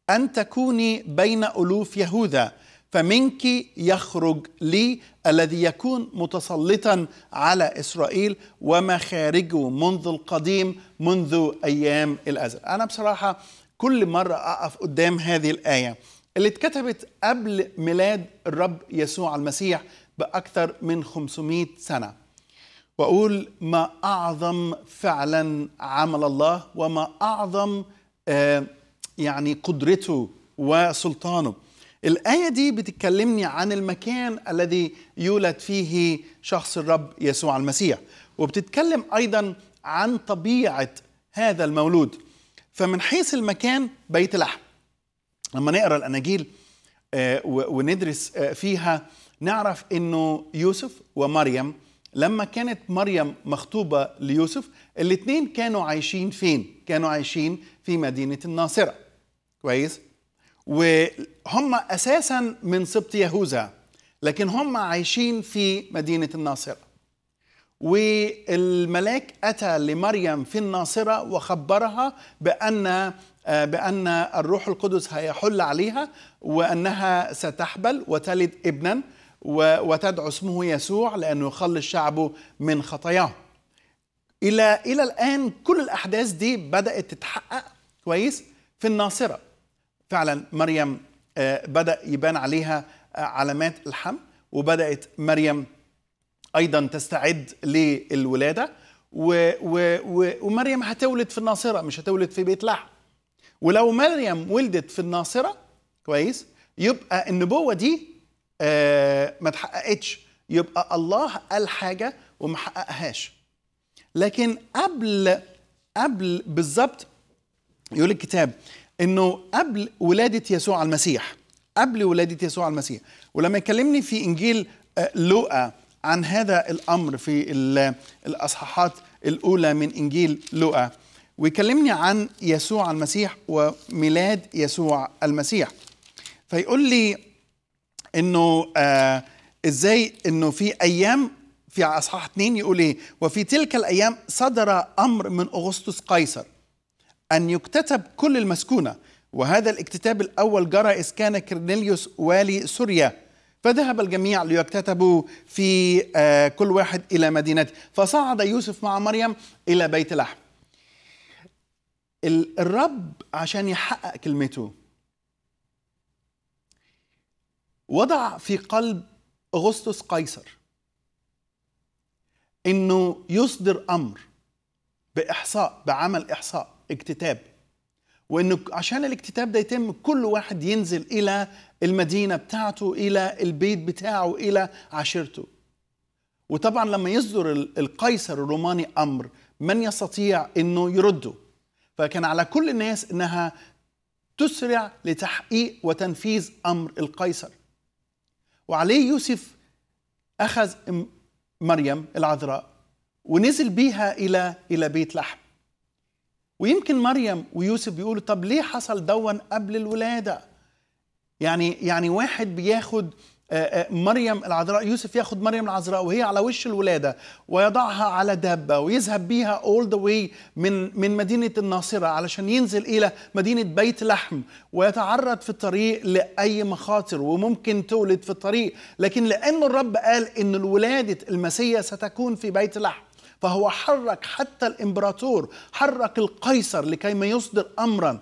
أن تكوني بين ألوف يهوذا فمنك يخرج لي الذي يكون متسلطا على إسرائيل ومخارجه منذ القديم منذ أيام الأزل. أنا بصراحة كل مرة أقف قدام هذه الآية اللي اتكتبت قبل ميلاد الرب يسوع المسيح بأكثر من 500 سنة. وأقول ما أعظم فعلا عمل الله وما أعظم آه يعني قدرته وسلطانه. الآية دي بتكلمني عن المكان الذي يولد فيه شخص الرب يسوع المسيح وبتتكلم أيضا عن طبيعة هذا المولود. فمن حيث المكان بيت لحم. لما نقرأ الأناجيل آه، وندرس آه، فيها نعرف إنه يوسف ومريم لما كانت مريم مخطوبة ليوسف الاثنين كانوا عايشين فين؟ كانوا عايشين في مدينة الناصرة كويس؟ وهم أساسا من سبط يهوذا لكن هم عايشين في مدينة الناصرة والملاك أتى لمريم في الناصرة وخبرها بأن بأن الروح القدس هيحل عليها وأنها ستحبل وتلد ابنا وتدعو اسمه يسوع لأنه يخلص شعبه من خطاياه. إلى إلى الآن كل الأحداث دي بدأت تتحقق كويس في الناصرة. فعلا مريم آه، بدأ يبان عليها آه، علامات الحمل وبدأت مريم أيضا تستعد للولادة. و و و ومريم هتولد في الناصرة مش هتولد في بيت لحم. ولو مريم ولدت في الناصرة كويس يبقى النبوة دي ما اتحققتش يبقى الله قال حاجة وما حققهاش. لكن قبل قبل بالظبط يقول الكتاب إنه قبل ولادة يسوع المسيح قبل ولادة يسوع المسيح. ولما يكلمني في إنجيل آه، لوقا عن هذا الأمر في الأصحاحات الأولى من إنجيل لوقا ويكلمني عن يسوع المسيح وميلاد يسوع المسيح. فيقول لي إنه آه إزاي إنه في أيام في إصحاح اثنين يقول إيه وفي تلك الأيام صدر أمر من أغسطس قيصر أن يكتتب كل المسكونة وهذا الاكتتاب الأول جرى إذ كان كرنيليوس والي سوريا فذهب الجميع ليكتتبوا في آه، كل واحد إلى مدينته فصعد يوسف مع مريم إلى بيت لحم. الرب عشان يحقق كلمته وضع في قلب أغسطس قيصر إنه يصدر أمر بإحصاء بعمل إحصاء اكتتاب. وإنه عشان الاكتتاب ده يتم كل واحد ينزل إلى المدينة بتاعته إلى البيت بتاعه إلى عشيرته. وطبعا لما يصدر القيصر الروماني أمر من يستطيع إنه يرده؟ فكان على كل الناس إنها تسرع لتحقيق وتنفيذ أمر القيصر. وعليه يوسف أخذ مريم العذراء ونزل بيها إلى إلى بيت لحم. ويمكن مريم ويوسف بيقولوا طب ليه حصل دون قبل الولادة؟ يعني يعني واحد بياخد مريم العذراء يوسف ياخد مريم العذراء وهي على وش الولادة؟ ويضعها على دابة ويذهب بيها all the way من من مدينة الناصرة علشان ينزل إلى مدينة بيت لحم ويتعرض في الطريق لأي مخاطر وممكن تولد في الطريق. لكن لأن الرب قال إن الولادة المسيح ستكون في بيت لحم فهو حرك حتى الإمبراطور حرك القيصر لكي ما يصدر امرا.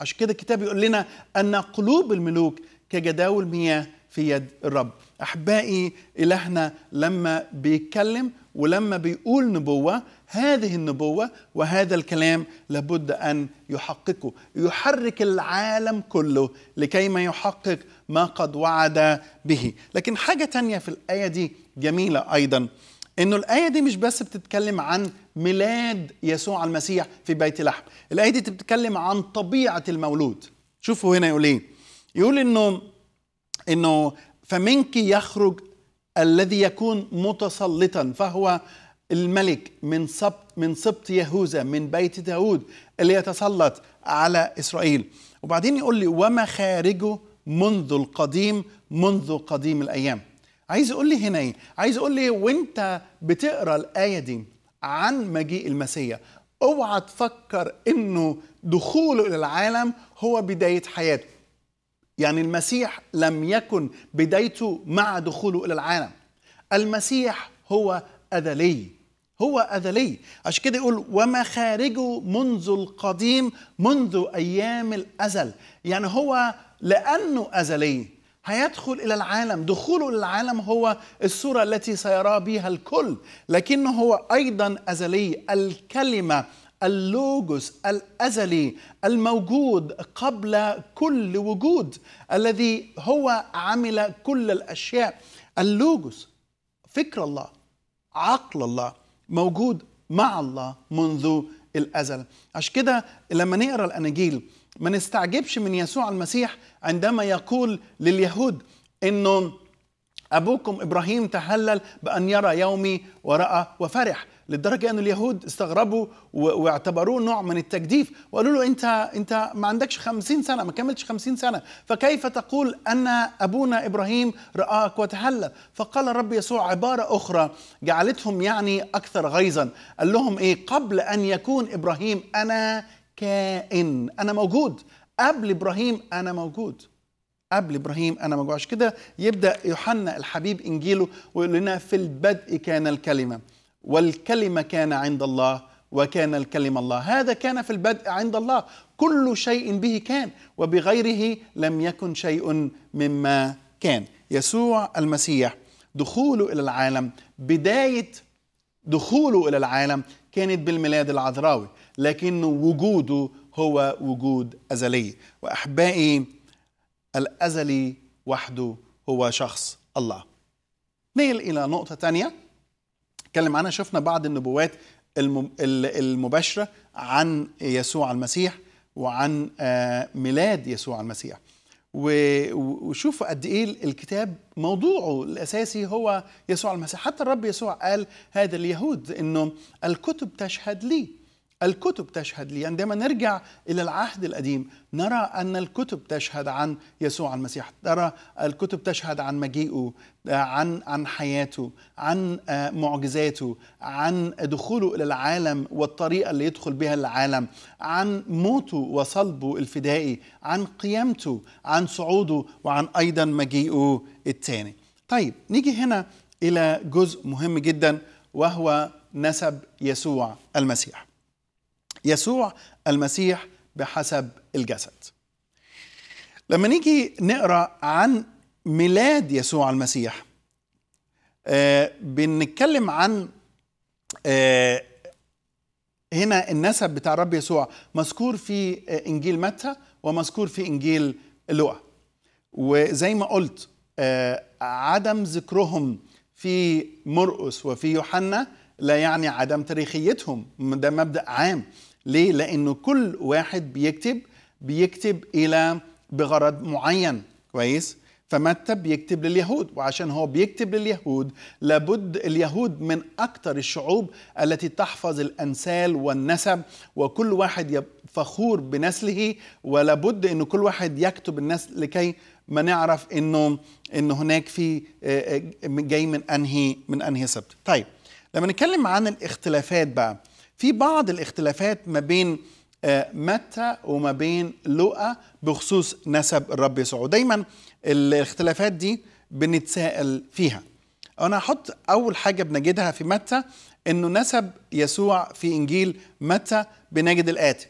عشان كده الكتاب يقول لنا أن قلوب الملوك كجداول مياه في يد الرب. أحبائي إلهنا لما بيتكلم ولما بيقول نبوة هذه النبوة وهذا الكلام لابد أن يحققه. يحرك العالم كله لكي ما يحقق ما قد وعد به. لكن حاجة تانية في الآية دي جميلة أيضا إنه الآية دي مش بس بتتكلم عن ميلاد يسوع المسيح في بيت لحم. الآية دي بتتكلم عن طبيعة المولود. شوفوا هنا يقول إيه؟ يقول إنه إنه فمنك يخرج الذي يكون متسلطا فهو الملك من سبط من سبط يهوذا من بيت داود اللي يتسلط على إسرائيل. وبعدين يقول لي ومخارجه منذ القديم منذ قديم الأيام. عايز يقول لي هنا إيه؟ عايز يقول لي وإنت بتقرأ الآية دي عن مجيء المسيح اوعى تفكر إنه دخوله إلى العالم هو بداية حياته. يعني المسيح لم يكن بدايته مع دخوله إلى العالم. المسيح هو ازلي هو ازلي عشان كده يقول ومخارجه منذ القديم منذ أيام الأزل. يعني هو لأنه ازلي هيدخل إلى العالم. دخوله إلى العالم هو الصورة التي سيرى بها الكل لكنه هو أيضا ازلي الكلمة اللوجوس الأزلي الموجود قبل كل وجود الذي هو عمل كل الأشياء. اللوجوس فكر الله عقل الله موجود مع الله منذ الأزل. عشان كده لما نقرأ الاناجيل ما نستعجبش من يسوع المسيح عندما يقول لليهود إنه أبوكم إبراهيم تهلل بأن يرى يومي وراى وفرح. لدرجه أن اليهود استغربوا واعتبروه نوع من التجديف وقالوا له انت أنت ما عندكش خمسين سنة ما كملتش خمسين سنة فكيف تقول أن أبونا إبراهيم رآك وتهلل؟ فقال الرب يسوع عبارة أخرى جعلتهم يعني أكثر غيظا. قال لهم إيه؟ قبل أن يكون إبراهيم أنا كائن أنا موجود. قبل إبراهيم أنا موجود. قبل إبراهيم أنا موجود. عشان كده يبدأ يوحنا الحبيب إنجيله ويقول لنا في البدء كان الكلمة. والكلمة كان عند الله وكان الكلمة الله. هذا كان في البدء عند الله. كل شيء به كان وبغيره لم يكن شيء مما كان. يسوع المسيح دخوله إلى العالم بداية دخوله إلى العالم كانت بالميلاد العذراوي لكن وجوده هو وجود أزلي. وأحبائي الأزلي وحده هو شخص الله. نيل إلى نقطة ثانية اتكلم عنها. شفنا بعض النبوات المباشرة عن يسوع المسيح وعن ميلاد يسوع المسيح. وشوفوا قد إيه الكتاب موضوعه الأساسي هو يسوع المسيح. حتى الرب يسوع قال هذا اليهود إنه الكتب تشهد لي. الكتب تشهد لي. عندما نرجع إلى العهد القديم نرى أن الكتب تشهد عن يسوع المسيح. ترى الكتب تشهد عن مجيئه عن عن حياته عن معجزاته عن دخوله إلى العالم والطريقة اللي يدخل بها العالم عن موته وصلبه الفدائي عن قيامته عن صعوده وعن أيضا مجيئه الثاني طيب نيجي هنا إلى جزء مهم جدا وهو نسب يسوع المسيح. يسوع المسيح بحسب الجسد. لما نيجي نقرأ عن ميلاد يسوع المسيح آه بنتكلم عن آه هنا النسب بتاع الرب يسوع مذكور في آه إنجيل متى ومذكور في إنجيل لوقا. وزي ما قلت آه عدم ذكرهم في مرقس وفي يوحنا لا يعني عدم تاريخيتهم ده مبدأ عام. ليه؟ لأنه كل واحد بيكتب بيكتب إلى بغرض معين. كويس؟ فمتى بيكتب لليهود؟ وعشان هو بيكتب لليهود لابد اليهود من أكثر الشعوب التي تحفظ الانسال والنسب وكل واحد فخور بنسله ولابد إنه كل واحد يكتب النسل لكي ما نعرف إنه إنه هناك في جاي من أنهي من أنهي سبت. طيب لما نتكلم عن الاختلافات بقى في بعض الاختلافات ما بين متى وما بين لوقا بخصوص نسب الرب يسوع. ودايما الاختلافات دي بنتساءل فيها. أنا هحط أول حاجة بنجدها في متى إنه نسب يسوع في إنجيل متى بنجد الآتي.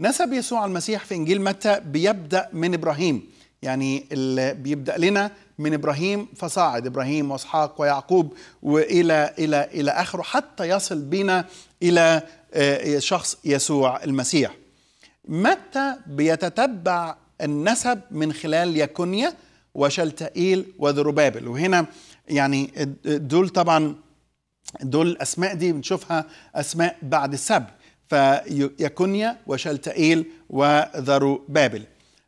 نسب يسوع المسيح في إنجيل متى بيبدأ من إبراهيم. يعني اللي بيبدأ لنا من إبراهيم فصاعد إبراهيم وإسحاق ويعقوب والى إلى إلى آخره حتى يصل بنا إلى آه، شخص يسوع المسيح. متى بيتتبع النسب من خلال يكونيا وشلتائيل وذروبابل؟ وهنا يعني دول طبعا دول الاسماء دي بنشوفها أسماء بعد السبي فيكونيا وشلتائيل وذروبابل.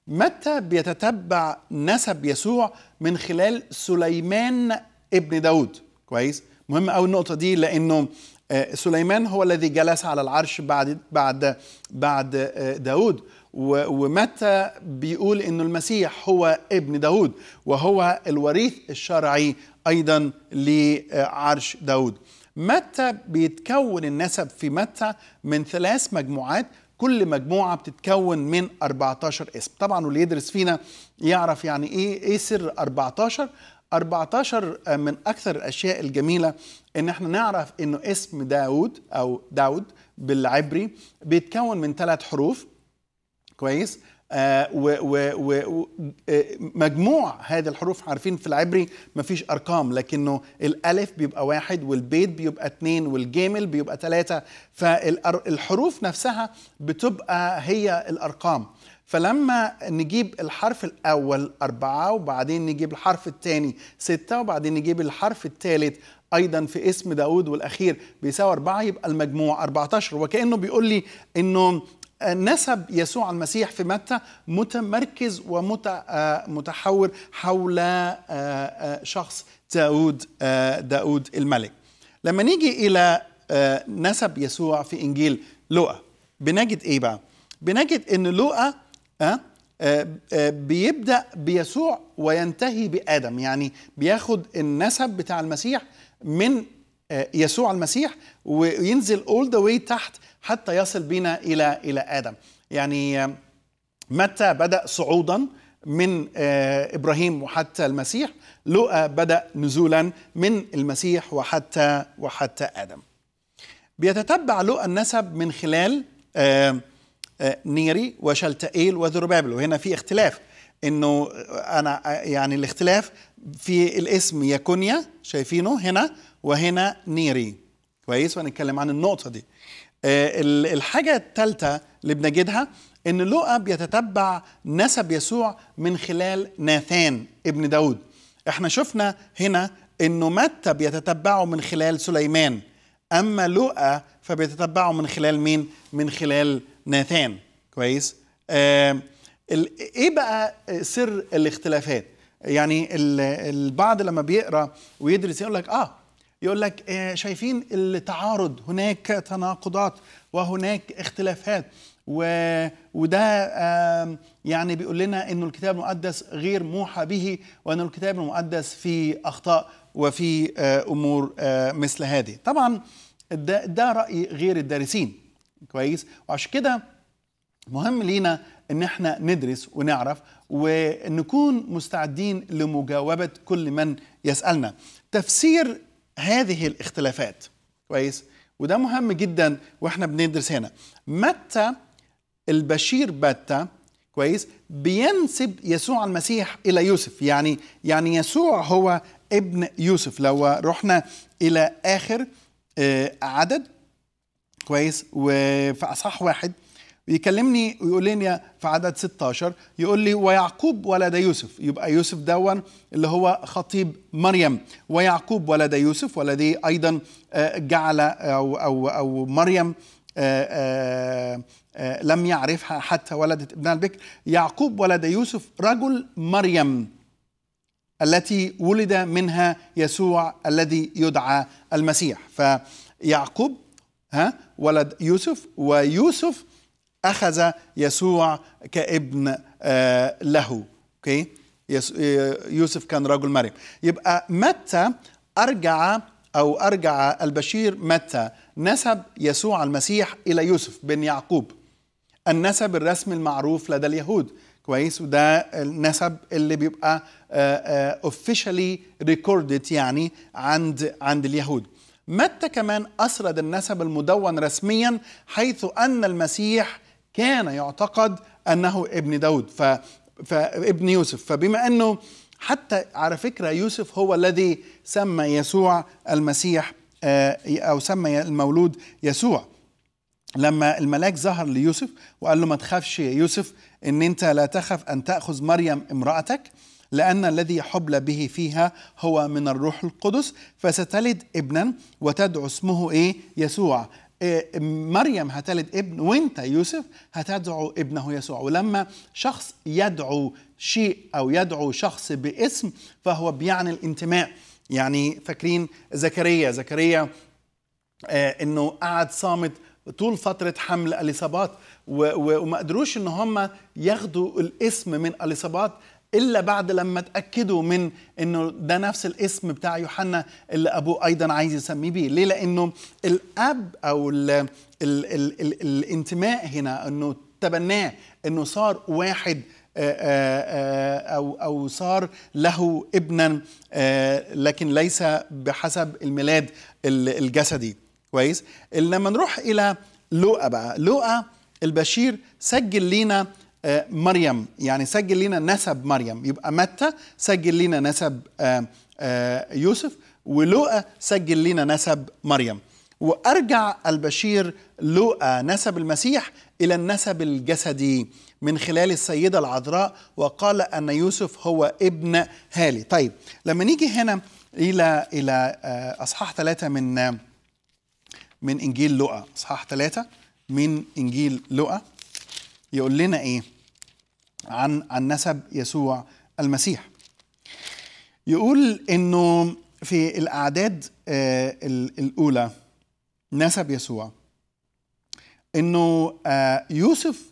متى بيتتبع نسب يسوع من خلال سليمان ابن داود؟ كويس. مهم قوي النقطة دي لأنه آه، سليمان هو الذي جلس على العرش بعد بعد بعد آه، داود. ومتى بيقول إنه المسيح هو ابن داود؟ وهو الوريث الشرعي أيضا لعرش داود. متى بيتكون النسب في متى؟ من ثلاث مجموعات كل مجموعة بتتكون من 14 اسم. طبعا واللي يدرس فينا يعرف يعني إيه إيه سر 14 14 من أكثر الأشياء الجميلة إن إحنا نعرف إنه اسم داود أو داود بالعبري بيتكون من ثلاث حروف. كويس؟ آه ومجموع آه، هذه الحروف عارفين في العبري مفيش أرقام لكنه الألف بيبقى واحد والبيت بيبقى اثنين والجيمل بيبقى ثلاثة فالحروف نفسها بتبقى هي الأرقام. فلما نجيب الحرف الأول أربعة وبعدين نجيب الحرف الثاني ستة وبعدين نجيب الحرف الثالث أيضا في اسم داود والأخير بيساوي أربعة يبقى المجموع 14 وكأنه بيقول لي إنه نسب يسوع المسيح في متى؟ متمركز ومتحور حول آه، آه، شخص داود آه، داود الملك. لما نيجي إلى نسب يسوع في إنجيل لوقا بنجد إيه بقى؟ بنجد إن لوقا بيبدأ بيسوع وينتهي بآدم. يعني بياخد النسب بتاع المسيح من يسوع المسيح وينزل all the way تحت حتى يصل بنا إلى إلى آدم. يعني متى بدأ صعودا من آه، إبراهيم وحتى المسيح؟ لوقا بدأ نزولا من المسيح وحتى وحتى آدم. بيتتبع لوقا النسب من خلال آه، آه، نيري وشلتائيل وزربابل وهنا في اختلاف. إنه أنا يعني الاختلاف في الاسم يكونيا شايفينه هنا وهنا نيري. كويس؟ وهنتكلم عن النقطة دي. الحاجة الثالثة اللي بنجدها إن لوقا بيتتبع نسب يسوع من خلال ناثان ابن داود. إحنا شفنا هنا إنه متى بيتتبعه من خلال سليمان. أما لوقا فبيتتبعه من خلال مين؟ من خلال ناثان. كويس؟ آه إيه بقى سر الاختلافات؟ يعني البعض لما بيقرأ ويدرس يقول لك آه يقول لك آه، شايفين التعارض هناك تناقضات وهناك اختلافات. و... وده يعني بيقول لنا إنه الكتاب المقدس غير موحى به وإن الكتاب المقدس فيه أخطاء وفي آه، أمور آه، مثل هذه. طبعا ده, ده رأي غير الدارسين. كويس؟ وعشان كده مهم لينا إن إحنا ندرس ونعرف ونكون مستعدين لمجاوبة كل من يسألنا. تفسير هذه الاختلافات. كويس؟ وده مهم جدا وإحنا بندرس هنا. متى البشير بتة كويس بينسب يسوع المسيح إلى يوسف؟ يعني يعني يسوع هو ابن يوسف. لو رحنا إلى آخر آه، عدد كويس وفي اصح واحد يكلمني ويقول لي في عدد 16 يقول لي ويعقوب ولد يوسف. يبقى يوسف دون اللي هو خطيب مريم. ويعقوب ولد يوسف والذي أيضا آه، جعل أو أو أو مريم آه، آه، لم يعرفها حتى ولدت ابنها البكر. يعقوب ولد يوسف رجل مريم التي ولد منها يسوع الذي يدعى المسيح. فيعقوب ها ولد يوسف ويوسف أخذ يسوع كابن آه، له. أوكي؟ يوسف كان رجل مريم. يبقى متى أرجع أو أرجع البشير متى؟ نسب يسوع المسيح إلى يوسف بن يعقوب. النسب الرسمي المعروف لدى اليهود. كويس؟ وده النسب اللي بيبقى officially uh, recorded يعني عند عند اليهود. متى كمان أسرد النسب المدون رسميا؟ حيث أن المسيح كان يعتقد أنه ابن داود ف فابن يوسف. فبما أنه حتى على فكرة يوسف هو الذي سمى يسوع المسيح آه، أو سمى المولود يسوع. لما الملاك ظهر ليوسف وقال له ما تخافش يا يوسف إن أنت لا تخف أن تأخذ مريم امرأتك لأن الذي حبل به فيها هو من الروح القدس فستلد ابنا وتدعو اسمه إيه؟ يسوع. مريم هتلد ابن وانت يوسف هتدعو ابنه يسوع. ولما شخص يدعو شيء أو يدعو شخص باسم فهو بيعني الانتماء. يعني فاكرين زكريا؟ زكريا آه إنه قعد صامت طول فترة حمل اليصابات وما قدروش إن هم ياخدوا الاسم من اليصابات إلا بعد لما اتاكدوا من إنه ده نفس الاسم بتاع يوحنا اللي أبوه أيضا عايز يسميه بيه. ليه؟ لأنه الأب أو ال ال ال ال الانتماء هنا إنه تبناه إنه صار واحد أو أو صار له ابنا لكن ليس بحسب الميلاد الجسدي. كويس؟ لما نروح إلى لوقا بقى لوقا البشير سجل لنا مريم. يعني سجل لنا نسب مريم. يبقى متى سجل لنا نسب يوسف ولوقا سجل لنا نسب مريم. وأرجع البشير لوقا نسب المسيح إلى النسب الجسدي من خلال السيدة العذراء وقال أن يوسف هو ابن هالي. طيب لما نيجي هنا إلى إلى أصحاح ثلاثة من من إنجيل لوقا. أصحاح ثلاثة من إنجيل لوقا. يقول لنا إيه؟ عن عن نسب يسوع المسيح. يقول إنه في الأعداد الأولى نسب يسوع. إنه يوسف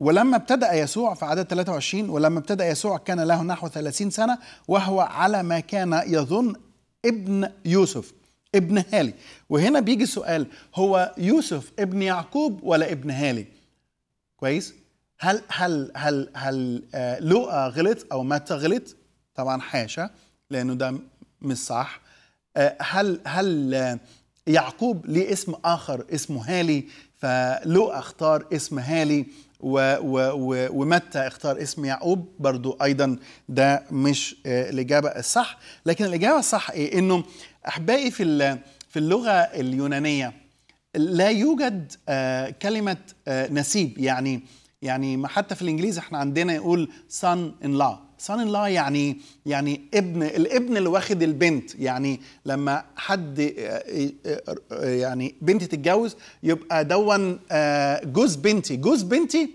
ولما ابتدأ يسوع في عدد 23 ولما ابتدأ يسوع كان له نحو 30 سنة وهو على ما كان يظن ابن يوسف ابن هالي. وهنا بيجي السؤال هو يوسف ابن يعقوب ولا ابن هالي؟ كويس؟ هل هل هل هل آه لوقا غلط أو متى غلط؟ طبعا حاشا لأنه ده مش صح. آه هل هل آه يعقوب ليه اسم آخر اسمه هالي؟ فلوقا اختار اسم هالي و و و ومتى اختار اسم يعقوب؟ برضو أيضا ده مش الإجابة الصح. لكن الإجابة الصح إيه؟ إنه أحبائي في في اللغة اليونانية لا يوجد كلمة نسيب. يعني يعني حتى في الإنجليزي إحنا عندنا يقول son in law son in law يعني يعني ابن الابن اللي واخد البنت. يعني لما حد يعني بنتي تتجوز يبقى دون جوز بنتي. جوز بنتي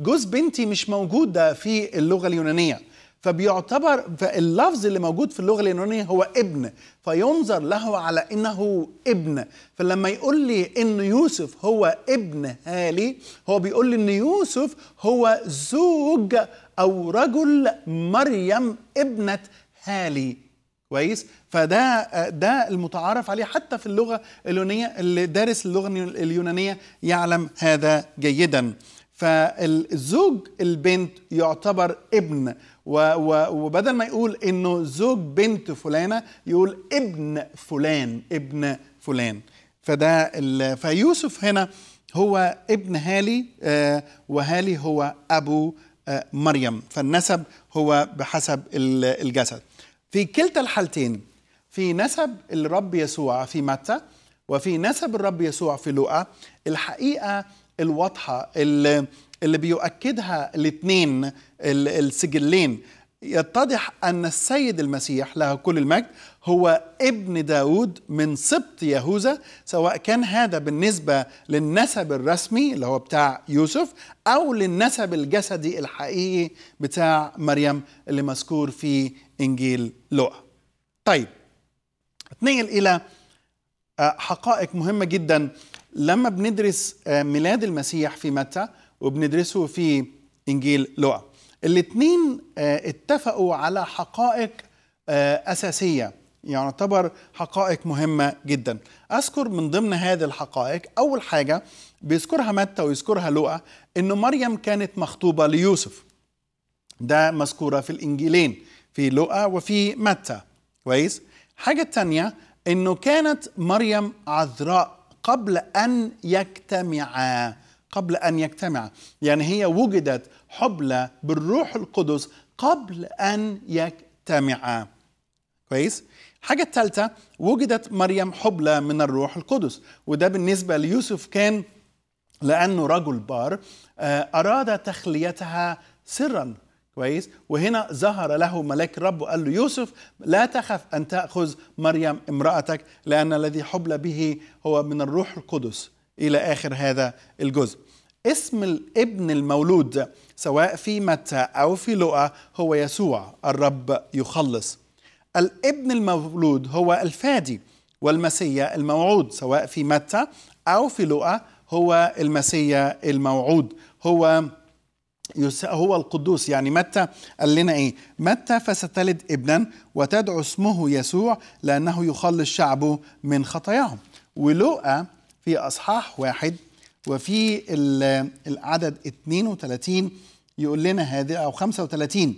جوز بنتي مش موجود في اللغة اليونانية. فبيعتبر اللفظ اللي موجود في اللغة اليونانية هو ابن فينظر له على إنه ابن. فلما يقول لي إن يوسف هو ابن هالي هو بيقول لي إن يوسف هو زوج أو رجل مريم ابنة هالي. كويس؟ فده ده المتعارف عليه حتى في اللغة اليونانية اللي دارس اللغة اليونانية يعلم هذا جيدا. فالزوج البنت يعتبر ابن. وبدل ما يقول إنه زوج بنت فلانة يقول ابن فلان ابن فلان. فده فيوسف هنا هو ابن هالي وهالي هو أبو مريم. فالنسب هو بحسب الجسد. في كلتا الحالتين في نسب الرب يسوع في متى وفي نسب الرب يسوع في لوقا. الحقيقة الواضحة اللي, اللي بيؤكدها الاثنين السجلين. يتضح أن السيد المسيح له كل المجد هو ابن داود من سبط يهوذا سواء كان هذا بالنسبة للنسب الرسمي اللي هو بتاع يوسف أو للنسب الجسدي الحقيقي بتاع مريم اللي مذكور في إنجيل لوقا. طيب اتنقل إلى حقائق مهمة جدا. لما بندرس ميلاد المسيح في متى وبندرسه في إنجيل لوقا. الاثنين اتفقوا على حقائق أساسية. يعني يعتبر حقائق مهمة جدا. أذكر من ضمن هذه الحقائق أول حاجة بيذكرها متى ويذكرها لوقا إنه مريم كانت مخطوبة ليوسف. ده مذكورة في الإنجيلين في لوقا وفي متى. كويس؟ حاجة تانية إنه كانت مريم عذراء قبل أن يجتمعا. قبل أن يجتمع. يعني هي وجدت حبلى بالروح القدس قبل أن يجتمعا كويس؟ الحاجة الثالثة وجدت مريم حبلى من الروح القدس وده بالنسبة ليوسف كان لأنه رجل بار آه، أراد تخليتها سرا. كويس؟ وهنا ظهر له ملاك الرب وقال له يوسف لا تخف أن تأخذ مريم امرأتك لأن الذي حبل به هو من الروح القدس. إلى آخر هذا الجزء. اسم الابن المولود سواء في متى أو في لقى هو يسوع الرب يخلص. الابن المولود هو الفادي والمسيا الموعود سواء في متى أو في لقى هو المسيا الموعود. هو هو القدوس يعني متى؟ قال لنا إيه؟ متى فستلد ابنا وتدعو اسمه يسوع لأنه يخلص شعبه من خطاياهم. ولوقا في إصحاح واحد وفي العدد 32 يقول لنا هذا أو 35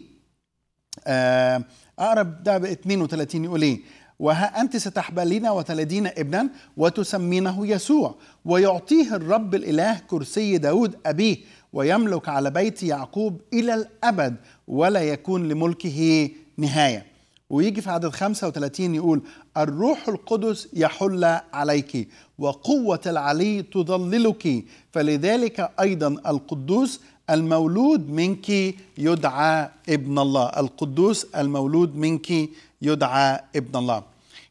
آه، أقرب ده ب 32 يقول إيه؟ وها أنت ستحبلين وتلدين ابنا وتسمينه يسوع ويعطيه الرب الإله كرسي داود أبيه ويملك على بيت يعقوب إلى الأبد ولا يكون لملكه نهاية. ويجي في عدد 35 يقول الروح القدس يحل عليك وقوة العلي تظللك فلذلك أيضا القدوس المولود منك يدعى ابن الله. القدوس المولود منك يدعى ابن الله.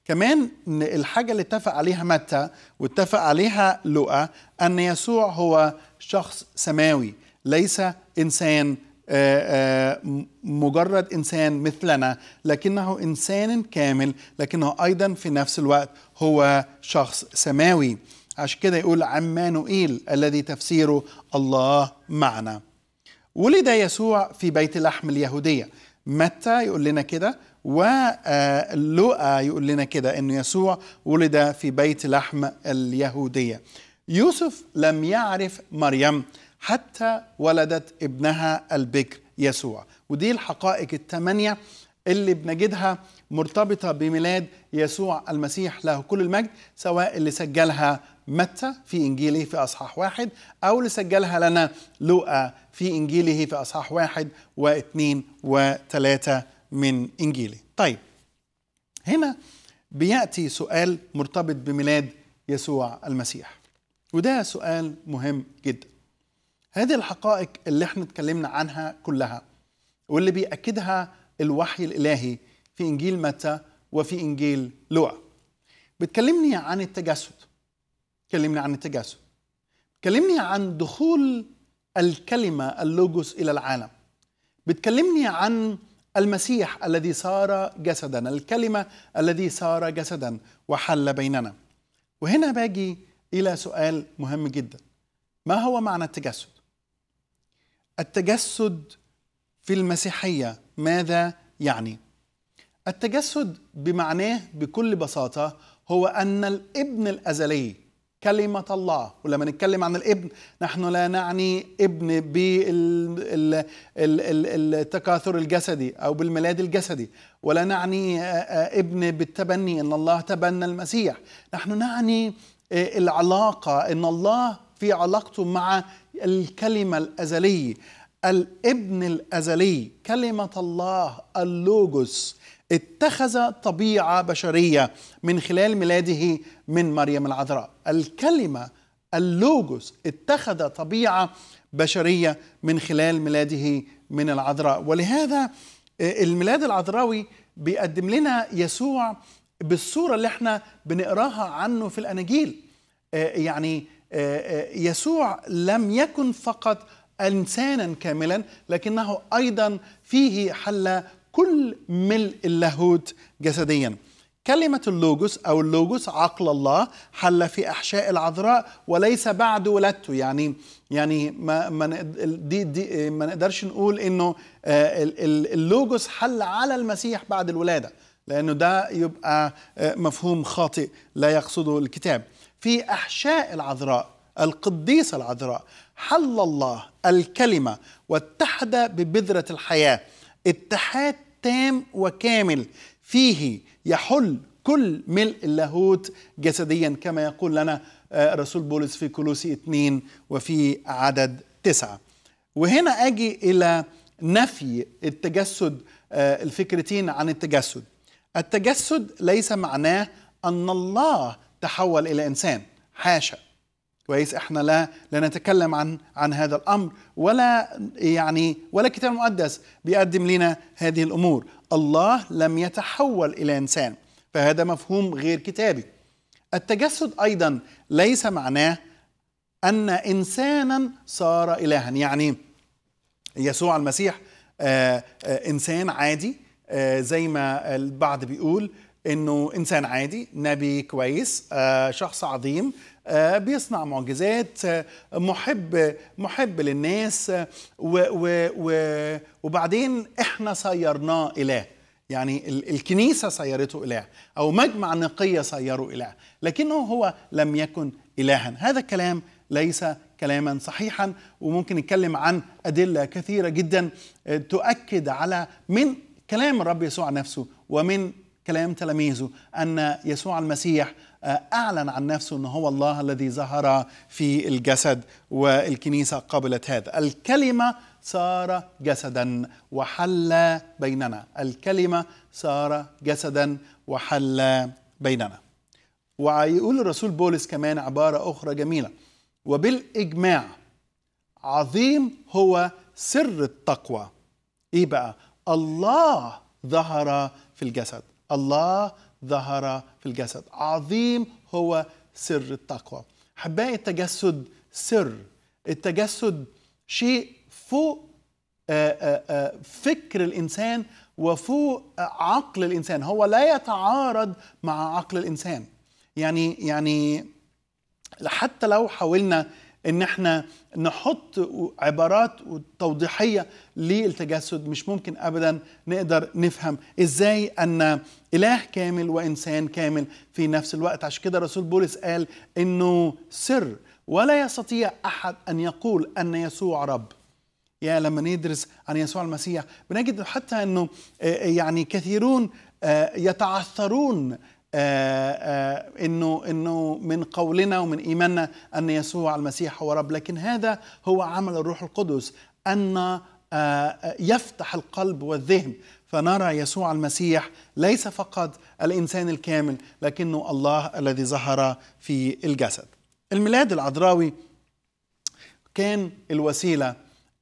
كمان الحاجة اللي اتفق عليها متى واتفق عليها لؤى أن يسوع هو شخص سماوي ليس إنسان مجرد إنسان مثلنا لكنه إنسان كامل لكنه أيضا في نفس الوقت هو شخص سماوي. عشان كده يقول عمانوئيل الذي تفسيره الله معنا. ولد يسوع في بيت لحم اليهودية. متى يقول لنا كده؟ ولوقا يقول لنا كده أن يسوع ولد في بيت لحم اليهودية. يوسف لم يعرف مريم. حتى ولدت ابنها البكر يسوع. ودي الحقائق الثمانية اللي بنجدها مرتبطة بميلاد يسوع المسيح له كل المجد سواء اللي سجلها متى في إنجيله في أصحاح واحد أو اللي سجلها لنا لوقا في إنجيله في أصحاح واحد واثنين وثلاثة من إنجيله طيب هنا بيأتي سؤال مرتبط بميلاد يسوع المسيح. وده سؤال مهم جدا. هذه الحقائق اللي إحنا اتكلمنا عنها كلها واللي بيأكدها الوحي الإلهي في إنجيل متى وفي إنجيل لوقا. بتكلمني عن التجسد. كلمني عن التجسد. كلمني عن دخول الكلمة اللوجوس إلى العالم. بتكلمني عن المسيح الذي صار جسدا الكلمة الذي صار جسدا وحل بيننا. وهنا باجي إلى سؤال مهم جدا. ما هو معنى التجسد؟ التجسد في المسيحية ماذا يعني؟ التجسد بمعناه بكل بساطة هو أن الابن الأزلي كلمة الله ولما نتكلم عن الابن نحن لا نعني ابن بالتكاثر الجسدي أو بالميلاد الجسدي ولا نعني ابن بالتبني أن الله تبنى المسيح. نحن نعني العلاقة أن الله في علاقته مع الكلمة الأزلية الابن الأزلي كلمة الله اللوجوس اتخذ طبيعة بشرية من خلال ميلاده من مريم العذراء. الكلمة اللوجوس اتخذ طبيعة بشرية من خلال ميلاده من العذراء. ولهذا آه، الميلاد العذراوي بيقدم لنا يسوع بالصورة اللي إحنا بنقراها عنه في الأناجيل. آه، يعني يسوع لم يكن فقط إنسانا كاملا لكنه أيضا فيه حل كل ملء اللاهوت جسديا. كلمة اللوجوس أو اللوجوس عقل الله حل في أحشاء العذراء وليس بعد ولادته يعني يعني ما ما دي دي ما نقدرش نقول إنه آه، اللوجوس حل على المسيح بعد الولادة لأنه ده يبقى آه، مفهوم خاطئ لا يقصده الكتاب. في أحشاء العذراء القديسة العذراء حل الله الكلمة واتحد ببذرة الحياة. اتحاد تام وكامل فيه يحل كل ملء اللاهوت جسديا كما يقول لنا رسول بولس في كولوسي 2 وفي عدد تسعة. وهنا أجي إلى نفي التجسد الفكرتين عن التجسد. التجسد ليس معناه أن الله تحول إلى إنسان حاشا. كويس؟ إحنا لا لا نتكلم عن عن هذا الأمر ولا يعني ولا الكتاب المقدس بيقدم لنا هذه الأمور. الله لم يتحول إلى إنسان فهذا مفهوم غير كتابي. التجسد أيضا ليس معناه أن انسانا صار الها. يعني يسوع المسيح آآ آآ إنسان عادي زي ما البعض بيقول إنه إنسان عادي نبي كويس شخص عظيم بيصنع معجزات محب محب للناس و و و وبعدين إحنا صيرناه إله. يعني الكنيسة صيرته إله أو مجمع نقية صيره إله. لكنه هو لم يكن إلها. هذا الكلام ليس كلاما صحيحا وممكن نتكلم عن أدلة كثيرة جدا تؤكد على من كلام الرب يسوع نفسه ومن كلام تلاميذه أن يسوع المسيح أعلن عن نفسه إنه هو الله الذي ظهر في الجسد والكنيسة قبلت هذا. الكلمة صار جسدا وحل بيننا. الكلمة صار جسدا وحل بيننا. ويقول الرسول بولس كمان عبارة أخرى جميلة. وبالإجماع عظيم هو سر التقوى. إيه بقى؟ الله ظهر في الجسد. الله ظهر في الجسد. عظيم هو سر التقوى. احبائي التجسد سر. التجسد شيء فوق فكر الإنسان وفوق عقل الإنسان. هو لا يتعارض مع عقل الإنسان. يعني يعني حتى لو حاولنا إن إحنا نحط عبارات توضيحية للتجسد مش ممكن ابدا نقدر نفهم إزاي أن إله كامل وإنسان كامل في نفس الوقت. عشان كده رسول بولس قال إنه سر ولا يستطيع أحد أن يقول أن يسوع رب. يا لما ندرس عن يسوع المسيح بنجد حتى إنه يعني كثيرون يتعثرون آآ آآ إنه إنه من قولنا ومن إيماننا أن يسوع المسيح هو رب لكن هذا هو عمل الروح القدس أن يفتح القلب والذهن فنرى يسوع المسيح ليس فقط الإنسان الكامل لكنه الله الذي ظهر في الجسد. الميلاد العذراوي كان الوسيلة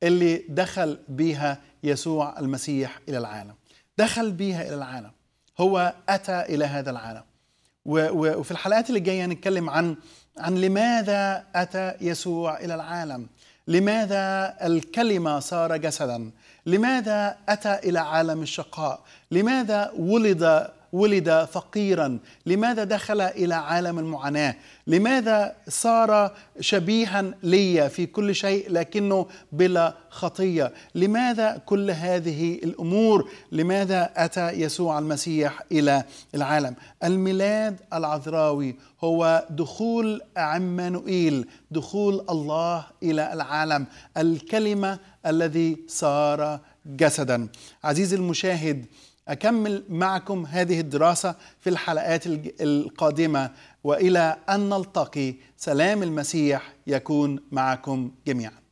اللي دخل بها يسوع المسيح إلى العالم. دخل بها إلى العالم. هو أتى إلى هذا العالم. وفي الحلقات اللي جاية هنتكلم عن عن لماذا أتى يسوع إلى العالم. لماذا الكلمة صار جسدا. لماذا أتى إلى عالم الشقاء. لماذا ولد ولد فقيرا. لماذا دخل إلى عالم المعاناة؟ لماذا صار شبيها لي في كل شيء لكنه بلا خطية؟ لماذا كل هذه الأمور؟ لماذا أتى يسوع المسيح إلى العالم؟ الميلاد العذراوي هو دخول عمانوئيل دخول الله إلى العالم الكلمة الذي صار جسدا. عزيزي المشاهد أكمل معكم هذه الدراسة في الحلقات القادمة وإلى أن نلتقي. سلام المسيح يكون معكم جميعا.